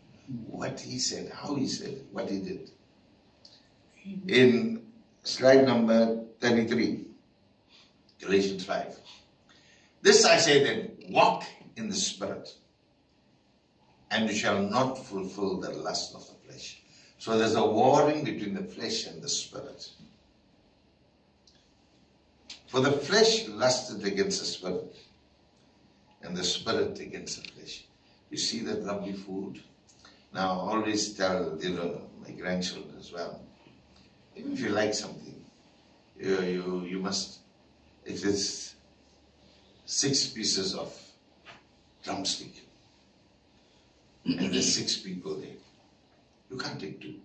What he said, how he said, what he did. In slide number 33, Galatians 5. This I say then, walk in the Spirit, and you shall not fulfill the lust of the flesh. So there's a warring between the flesh and the Spirit. For the flesh lusted against the Spirit, and the Spirit against the flesh. You see that lovely food? Now, I always tell you know, my grandchildren as well, even if you like something, you, you, you must, if it's six pieces of drumstick, and there's six people there, you can't take two.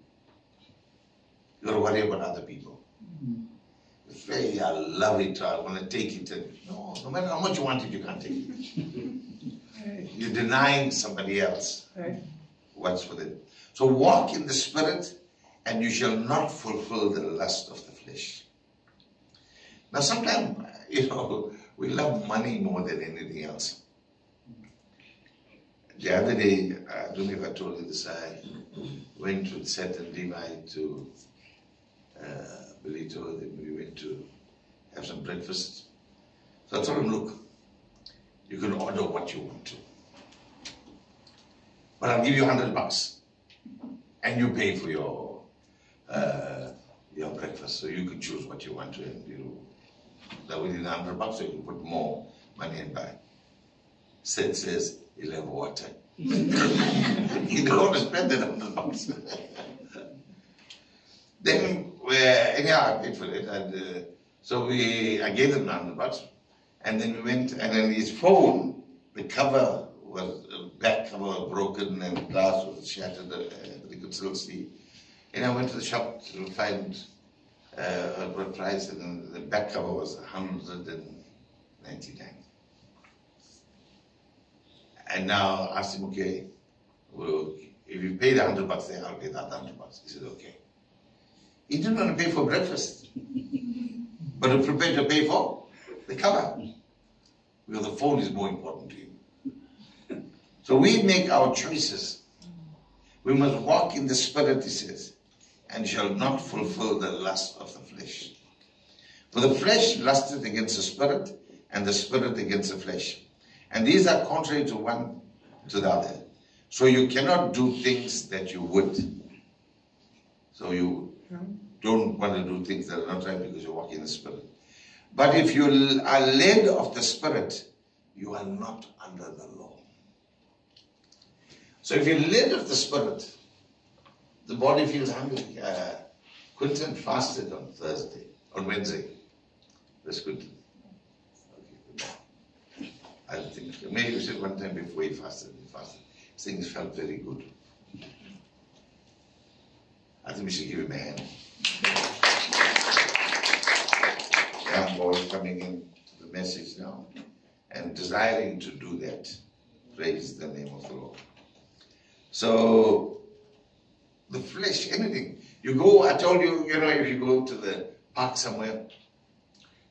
You gotta worry about other people. If they I love it, I wanna take it, and no, no matter how much you want it, you can't take it. You're denying somebody else Right. what's for them. So walk in the spirit, and you shall not fulfill the lust of the flesh. Now, sometimes, you know, we love money more than anything else. The other day, I don't know if I told you this, I went with Seth and Levi to uh, Ballito, then we went to have some breakfast. So I told him, look, you can order what you want to but I'll give you hundred bucks, and you pay for your uh, your breakfast. So you can choose what you want to, and you that within hundred bucks, so you can put more money and buy. Seth says he'll have water. he don't want to spend that hundred bucks. then we anyhow I paid for it, and uh, so we I gave him the hundred bucks, and then we went, and then his phone, the cover was uh, back cover was broken and glass was shattered, uh, but you could still see. And I went to the shop to find uh, what price, and the back cover was 199. And now I asked him, okay, well, if you pay the 100 bucks then I'll pay that 100 bucks. He said, okay. He didn't want to pay for breakfast, but he prepared to pay for the cover. Because the phone is more important to him. So we make our choices. We must walk in the Spirit, he says, and shall not fulfill the lust of the flesh. For the flesh lusteth against the Spirit, and the Spirit against the flesh. And these are contrary to one to the other. So you cannot do things that you would. So you don't want to do things that are not right because you walk in the Spirit. But if you are led of the Spirit, you are not under the law. So if you're led of the Spirit, the body feels hungry. Uh, Quinton fasted on Thursday, on Wednesday. That's. Okay, I think maybe you said one time before he fasted, he fasted. Things felt very good. I think we should give him a hand. Young boy coming in to the message now and desiring to do that. Praise the name of the Lord. So, the flesh, anything. You go, I told you, you know, if you go to the park somewhere,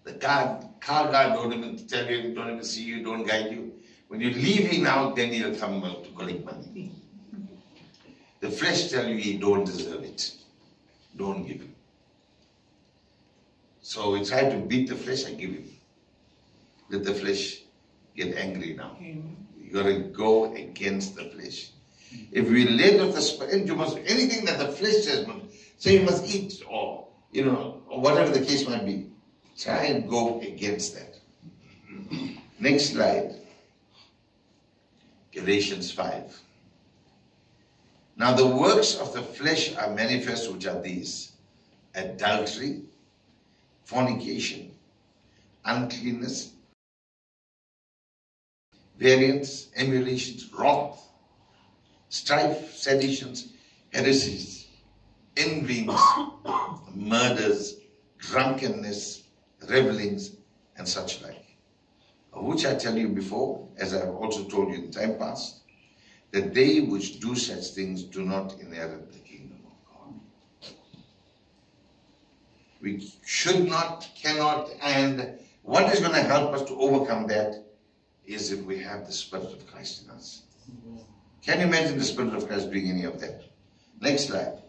the car, car guard don't even tell you, don't even see you, don't guide you. When you're leaving out, then he'll come out to collect money. The flesh tell you he don't deserve it. Don't give him. So we try to beat the flesh, I give him. Let the flesh get angry now. You gotta go against the flesh. If we let of the spirit, you must anything that the flesh says, must- say you must eat or you know, or whatever the case might be. Try and go against that. Next slide. Galatians 5. Now the works of the flesh are manifest, which are these adultery, fornication, uncleanness, variance, emulations, wrath, strife, seditions, heresies, envyings, murders, drunkenness, revelings, and such like. Of which I tell you before, as I have also told you in time past, that they which do such things do not inherit the kingdom of God. We should not, cannot, and what is going to help us to overcome that is if we have the Spirit of Christ in us. Can you imagine the Spirit of Christ doing any of that? Next slide.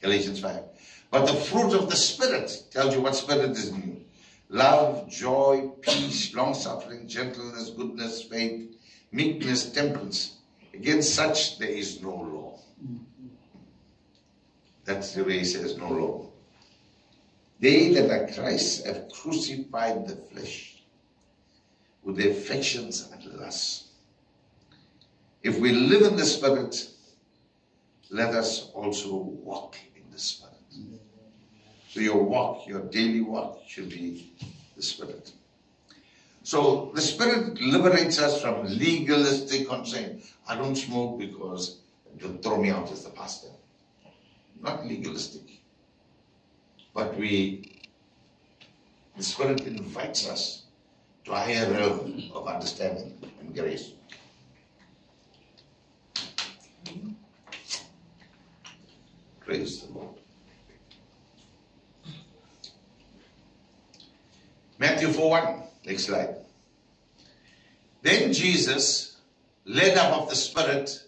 Galatians 5. But the fruit of the Spirit tells you what Spirit is in you. Love, joy, peace, long-suffering, gentleness, goodness, faith, meekness, temperance. Against such there is no law. That's the way he says, no law. They that are Christ have crucified the flesh with the affections and lusts. If we live in the Spirit, let us also walk in the Spirit. So your walk, your daily walk should be the Spirit. So the Spirit liberates us from legalistic concern. I don't smoke because they'll throw me out as the pastor. Not legalistic. But we, the Spirit invites us to a higher realm of understanding and grace. Praise the Lord. Matthew 4 1. Next slide. Then Jesus, led up of the Spirit,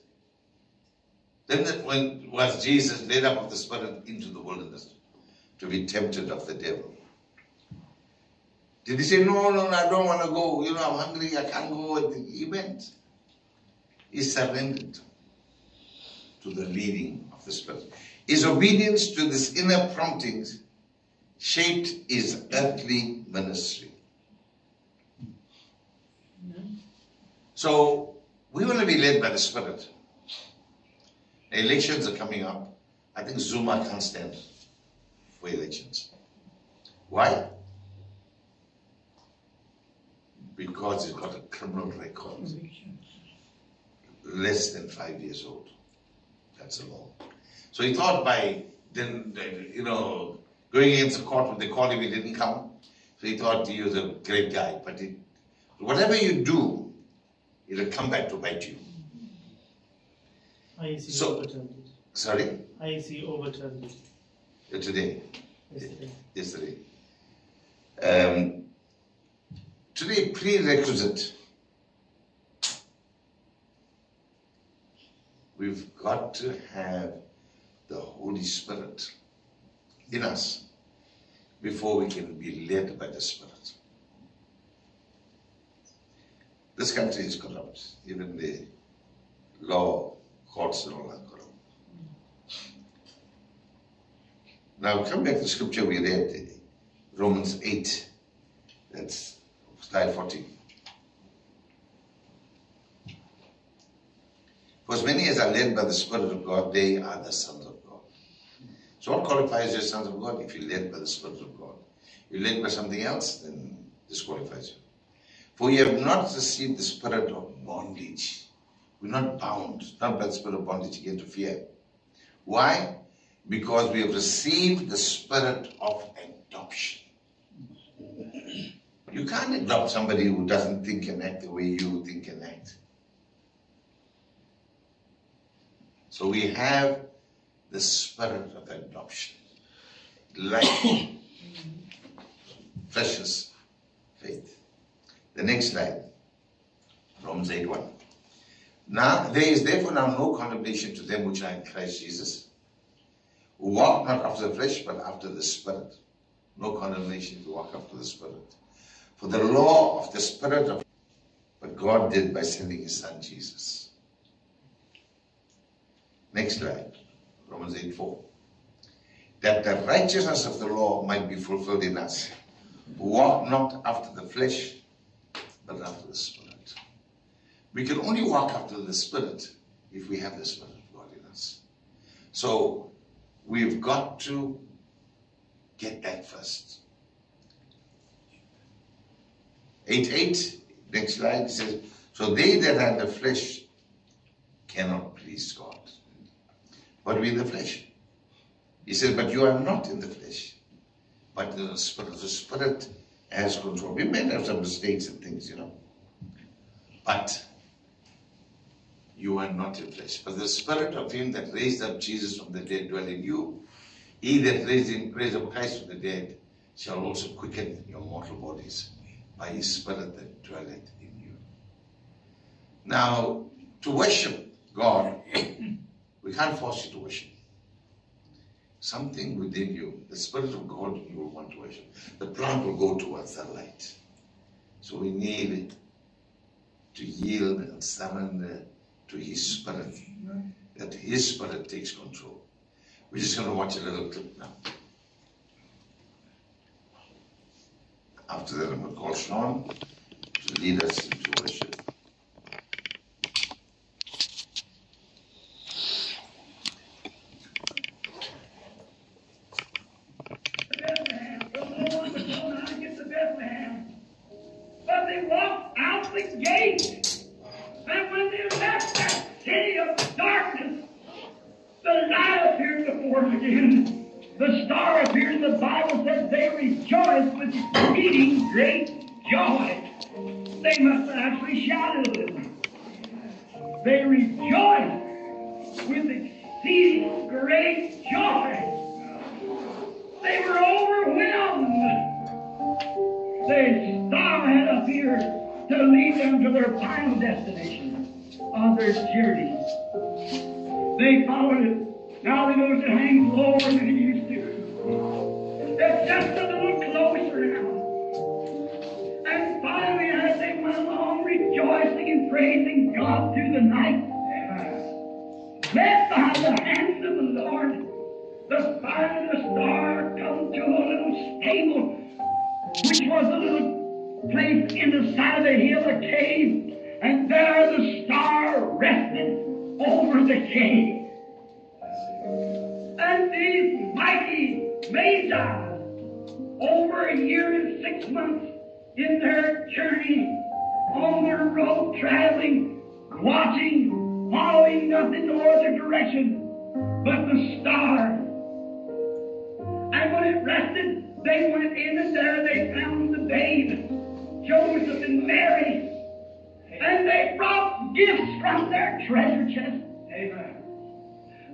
then the- when was Jesus led up of the Spirit into the wilderness to be tempted of the devil? Did he say, No, no, no, I don't want to go. You know, I'm hungry, I can't go. He went. He surrendered to the leading of the Spirit. His obedience to this inner promptings shaped his earthly ministry. So we want to be led by the Spirit. The elections are coming up. I think Zuma can't stand for elections. Why? Because he's got a criminal record. Less than five years old. That's the law. So he thought by then, you know, going against the court, when they called him, he didn't come. So he thought he was a great guy. But it, whatever you do, it'll come back to bite you. IEC So- overturned it. Sorry? IEC overturned it Today. yesterday. Yesterday. Um, today, prerequisite. We've got to have the Holy Spirit in us before we can be led by the Spirit. This country is corrupt. Even the law, courts and all corrupt. Now come back to the scripture we read, Romans 8. That's slide 14. For as many as are led by the Spirit of God, they are the sons of God. So what qualifies you as sons of God? If you're led by the Spirit of God. You're led by something else, then disqualifies you. For you have not received the spirit of bondage. We're not bound, not by the spirit of bondage again to fear. Why? Because we have received the spirit of adoption. You can't adopt somebody who doesn't think and act the way you think and act. So we have the spirit of adoption. Like Precious faith. The next slide. Romans 8 1. Now there is therefore now no condemnation to them which are in Christ Jesus, who walk not after the flesh, but after the Spirit. no condemnation to walk after the Spirit. For the law of the Spirit of what God did by sending His Son Jesus. Next slide, Romans 8 4. That the righteousness of the law might be fulfilled in us, who walk not after the flesh, but after the Spirit. We can only walk after the Spirit if we have the Spirit of God in us. So we've got to get that first. 8 8, next slide, says, So they that are in the flesh cannot please God. But we in the flesh. He says, But you are not in the flesh, but in the spirit. The spirit has control. We may have some mistakes and things, you know. But you are not in flesh. But the spirit of him that raised up Jesus from the dead dwell in you. He that raised, in, raised up Christ from the dead shall also quicken your mortal bodies by his spirit that dwelleth in you. Now, to worship God, we can't force you to worship. Something within you, the Spirit of God, you will want to worship. The plant will go towards the light. So we need to yield and surrender to His Spirit, that His Spirit takes control. We're just going to watch a little clip now. After that, I'm going to call Sean to lead us into worship.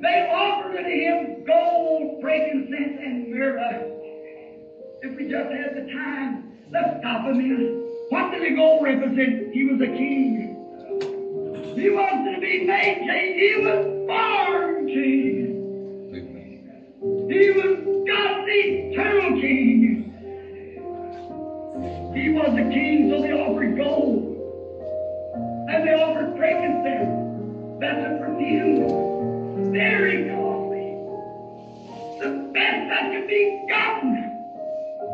They offered unto him gold, frankincense, and myrrh. If we just had the time, let's stop a minute. What did the gold represent? He was a king. He wasn't to be made king, he was born king. He was God's eternal king. He was the king, so they offered gold. And they offered frankincense. That's a perfume. Very costly. The best that could be gotten.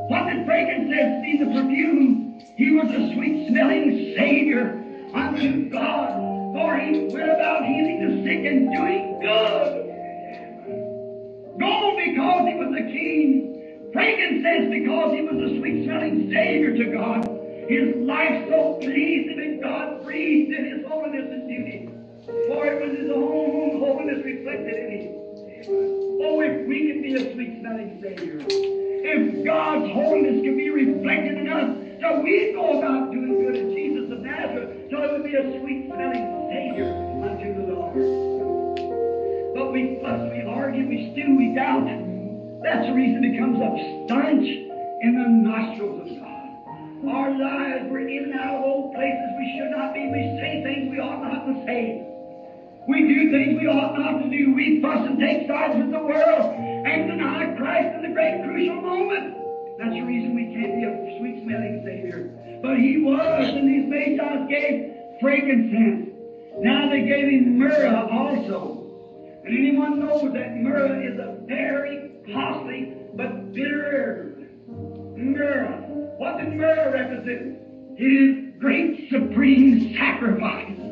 What did frankincense mean? The perfume. He was a sweet smelling Savior unto God. For he went about healing the sick and doing good. Gold because he was a king. Frankincense because he was a sweet smelling Savior to God. His life so pleased him and God breathed in his holiness and beauty. For it was his own holiness reflected in him. Oh, if we can be a sweet smelling Savior. If God's holiness can be reflected in us, so we go about doing good in Jesus of Nazareth, so it would be a sweet smelling Savior unto the Lord. But we fuss, we argue, we stew, we doubt. That's the reason it comes up stench in the nostrils of God. Our lives, we're in and out of old places we should not be. We say things we ought not to say. We do things we ought not to do. We fuss and take sides with the world and deny Christ in the great crucial moment. That's the reason we can't be a sweet smelling Savior. But he was, and these Magi's gave frankincense. Now they gave him myrrh also. And anyone knows that myrrh is a very costly but bitter herb. Myrrh. What did myrrh represent? His great supreme sacrifice.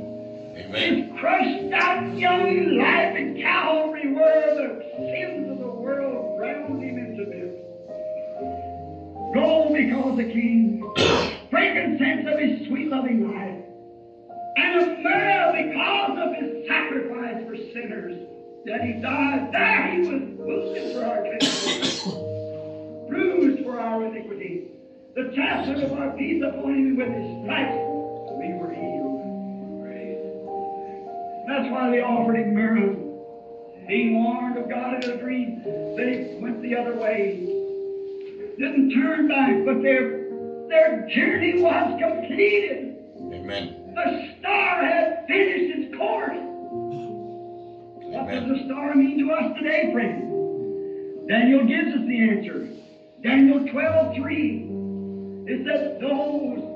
Amen. Crushed out young life at Calvary where the sins of the world ground him into this. Gold because the king, frankincense of his sweet loving life, and a myrrh because of his sacrifice for sinners. That he died, there he was wounded for our transgressions, bruised for our iniquity. The chastisement of our peace upon him, with his stripes That's why they offered him myrrh. Being warned of God in a dream, they went the other way. Didn't turn back, but their their journey was completed. Amen. The star had finished its course. What does the star mean to us today, friends? Daniel gives us the answer. Daniel 12, 3. It says, Those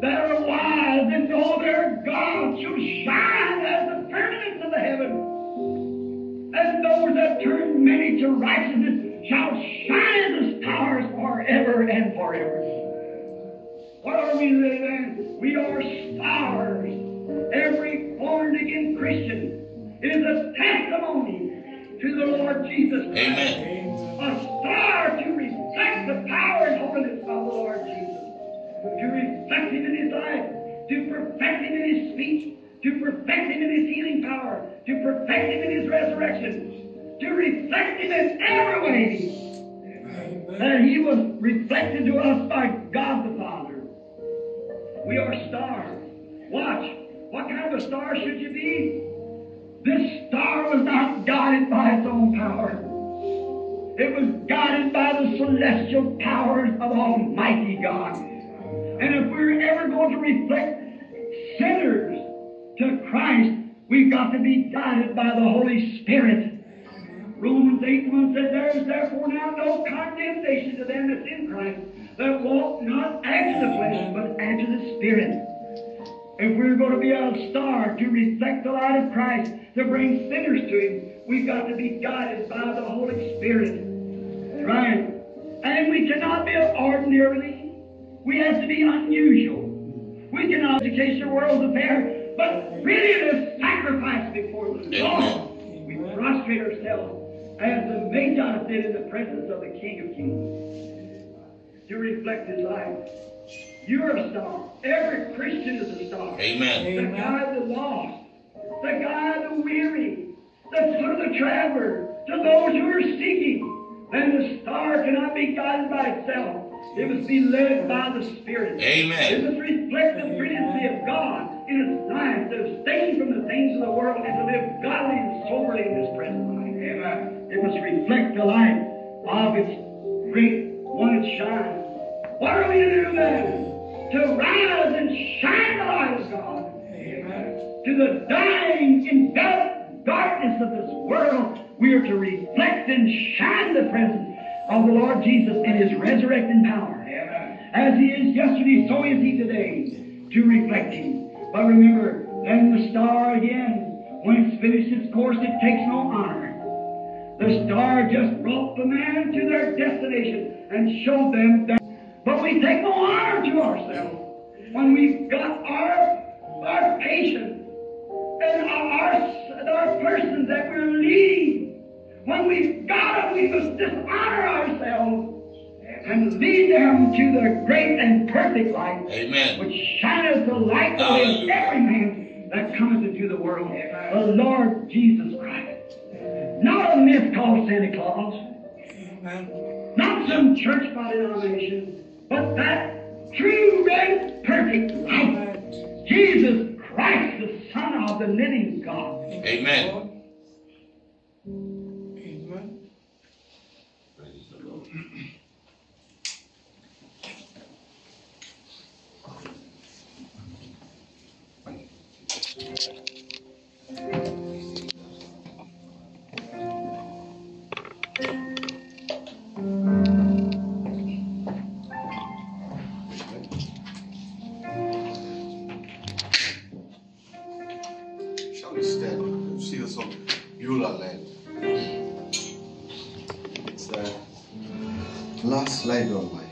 that are wise and know their God shall shine as the firmament of the heaven. And those that turn many to righteousness shall shine as stars forever and forever. What are we then? We are stars. Every born again Christian is a testimony to the Lord Jesus Christ. Amen. Speech. To perfect Him in His healing power. To perfect Him in His resurrection. To reflect Him in every way that He was reflected to us by God the Father. We are stars. Watch. What kind of a star should you be? This star was not guided by its own power. It was guided by the celestial powers of Almighty God. And if we're ever going to reflect sinners to Christ, we've got to be guided by the Holy Spirit. Romans 8 1 says, There is therefore now no condemnation to them that's in Christ, that walk not after the flesh, but after the Spirit. If we're going to be a star to reflect the light of Christ, to bring sinners to Him, we've got to be guided by the Holy Spirit. Right? And we cannot be ordinarily. We have to be unusual. We cannot educate the world's affair, but really to sacrifice before the Lord. We prostrate ourselves as the Magi did in the presence of the King of Kings to reflect His life. You're a star. Every Christian is a star. Amen. The guide the lost, the guide the weary, the to the traveler, to those who are seeking. And the star cannot be guided by itself. It must be led by the Spirit. Amen. It must reflect the brilliancy of God in its life, to abstain from the things of the world and to live godly and soberly in this present life. Amen. It must reflect the light of its great one that shines. What are we to do then? To rise and shine the light of God. Amen. To the dying, enveloped darkness of this world, we are to reflect and shine the presence of the Lord Jesus in His resurrecting power. As He is yesterday, so is He today, to reflect Him. But remember, then the star again, when it's finished its course, it takes no honor. The star just brought the man to their destination and showed them that. But we take no honor to ourselves when we've got our, our patience and our, our, our persons that we're leading. When we've got them, we must dishonor ourselves and lead them to the great and perfect light Amen. which shineth the light of Hallelujah. every man that cometh into the world, the Lord Jesus Christ. Not a myth called Santa Claus, not some church by denomination, but that true and perfect light, Jesus Christ, the Son of the living God. Amen. Amen. Last slide on my. For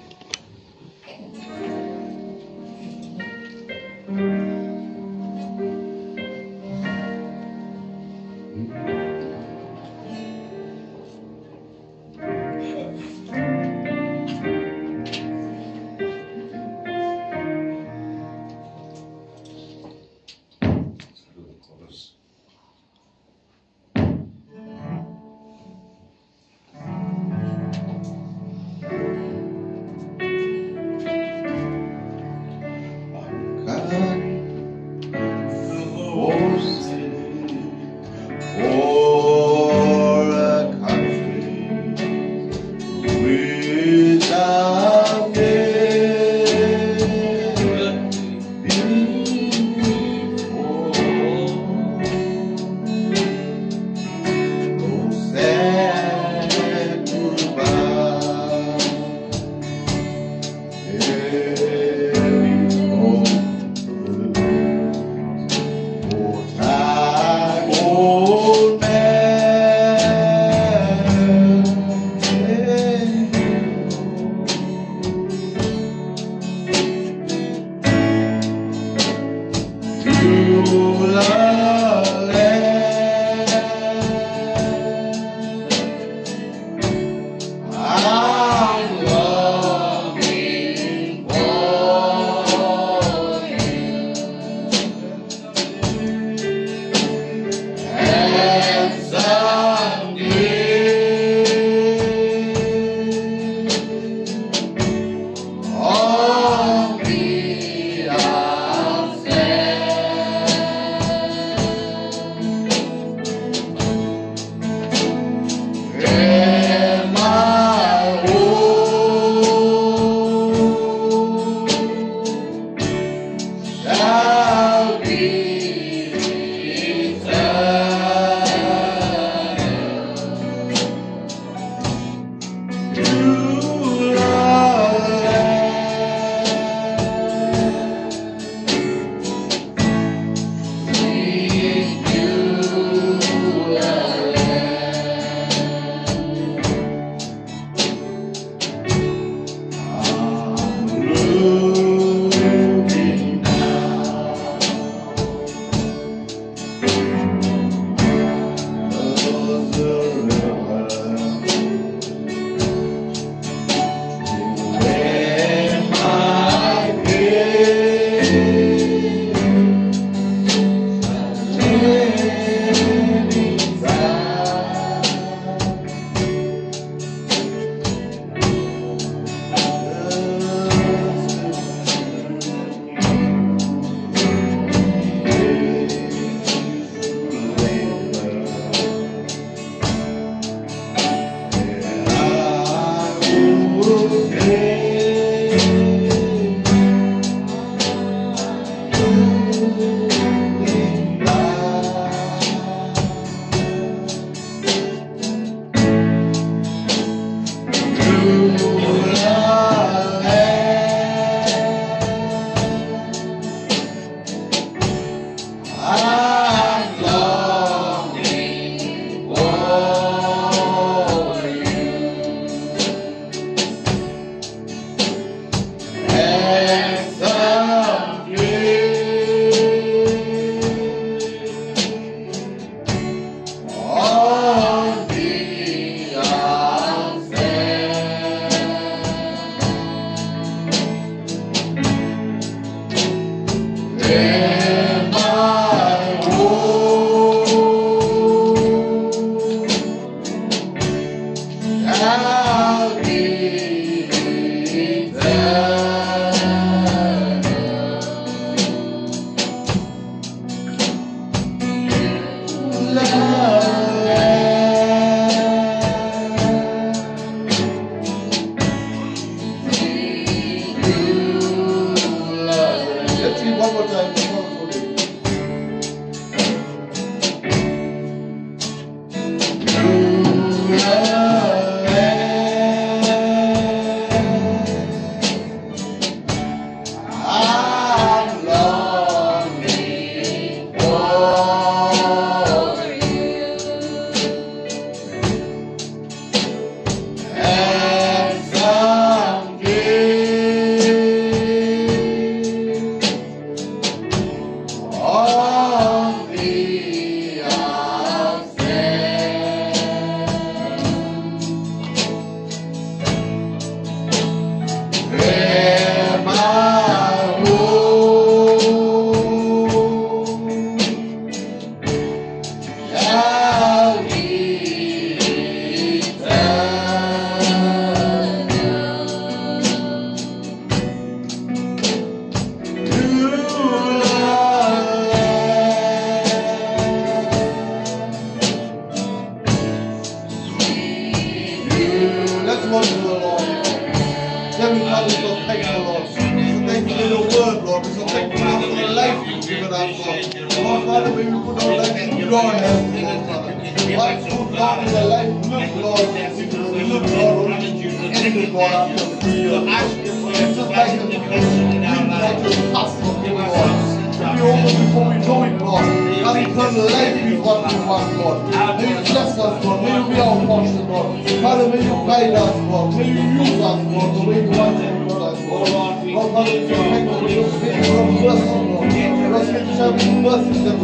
Let us get traveling blessings that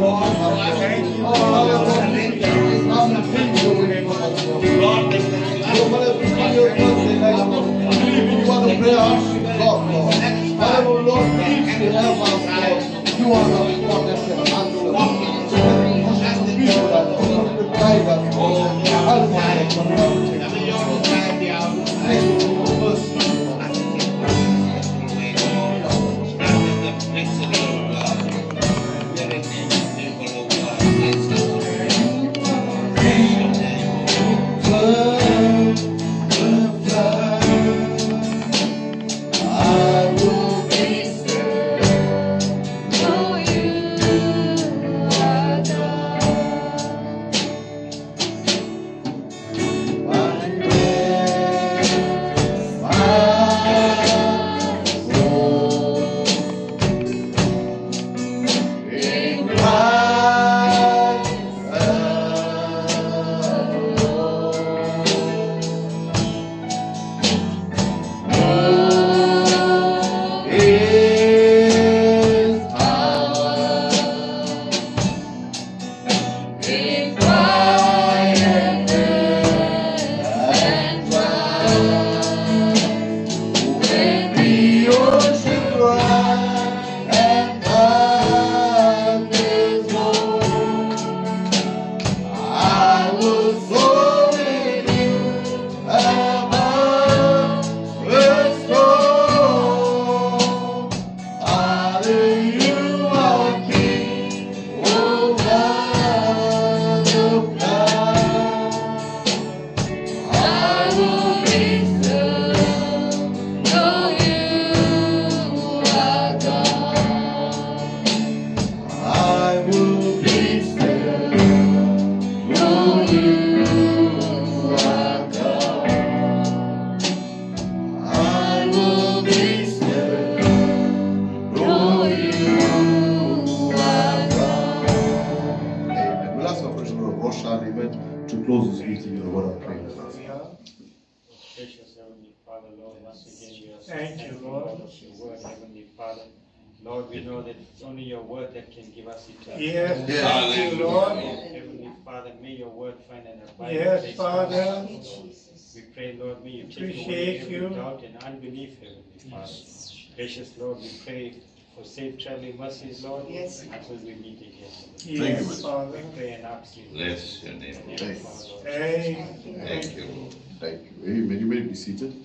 Gracious Lord, we pray for safe traveling mercies, Lord, Yes. until we meet again. Yes, Father. We pray and ask you. Bless your name. In the name of our Lord. Amen. Thank you. Thank you. Amen. You may be seated.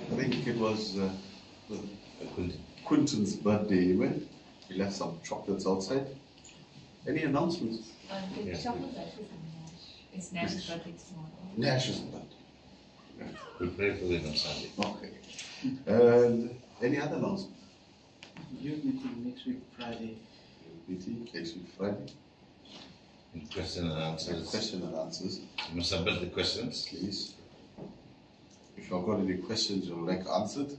I think it was uh, Quinton's birthday, amen. He left some chocolates outside. Any announcements? Yes. It's Nash's birthday tomorrow. Nash's birthday. We pray for them on Sunday. Okay. And any other announcements? Youth meeting next week, Friday. Youth meeting next week Friday. Question and answers. Question and answers, You must submit the questions. please. If you've got any questions you would like answered,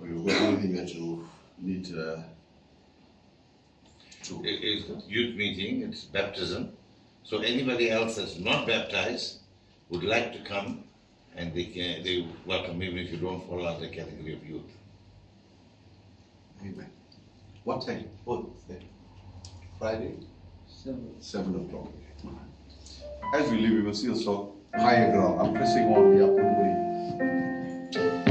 or you've got anything that you need uh, to. It- It's youth meeting, it's baptism. So anybody else that's not baptized would like to come and they can, they welcome even if you don't fall under the category of youth. Amen. What time? Oh, what? Friday? Seven. Seven o'clock. As we leave, we will see also higher ground. I'm pressing on the upper way.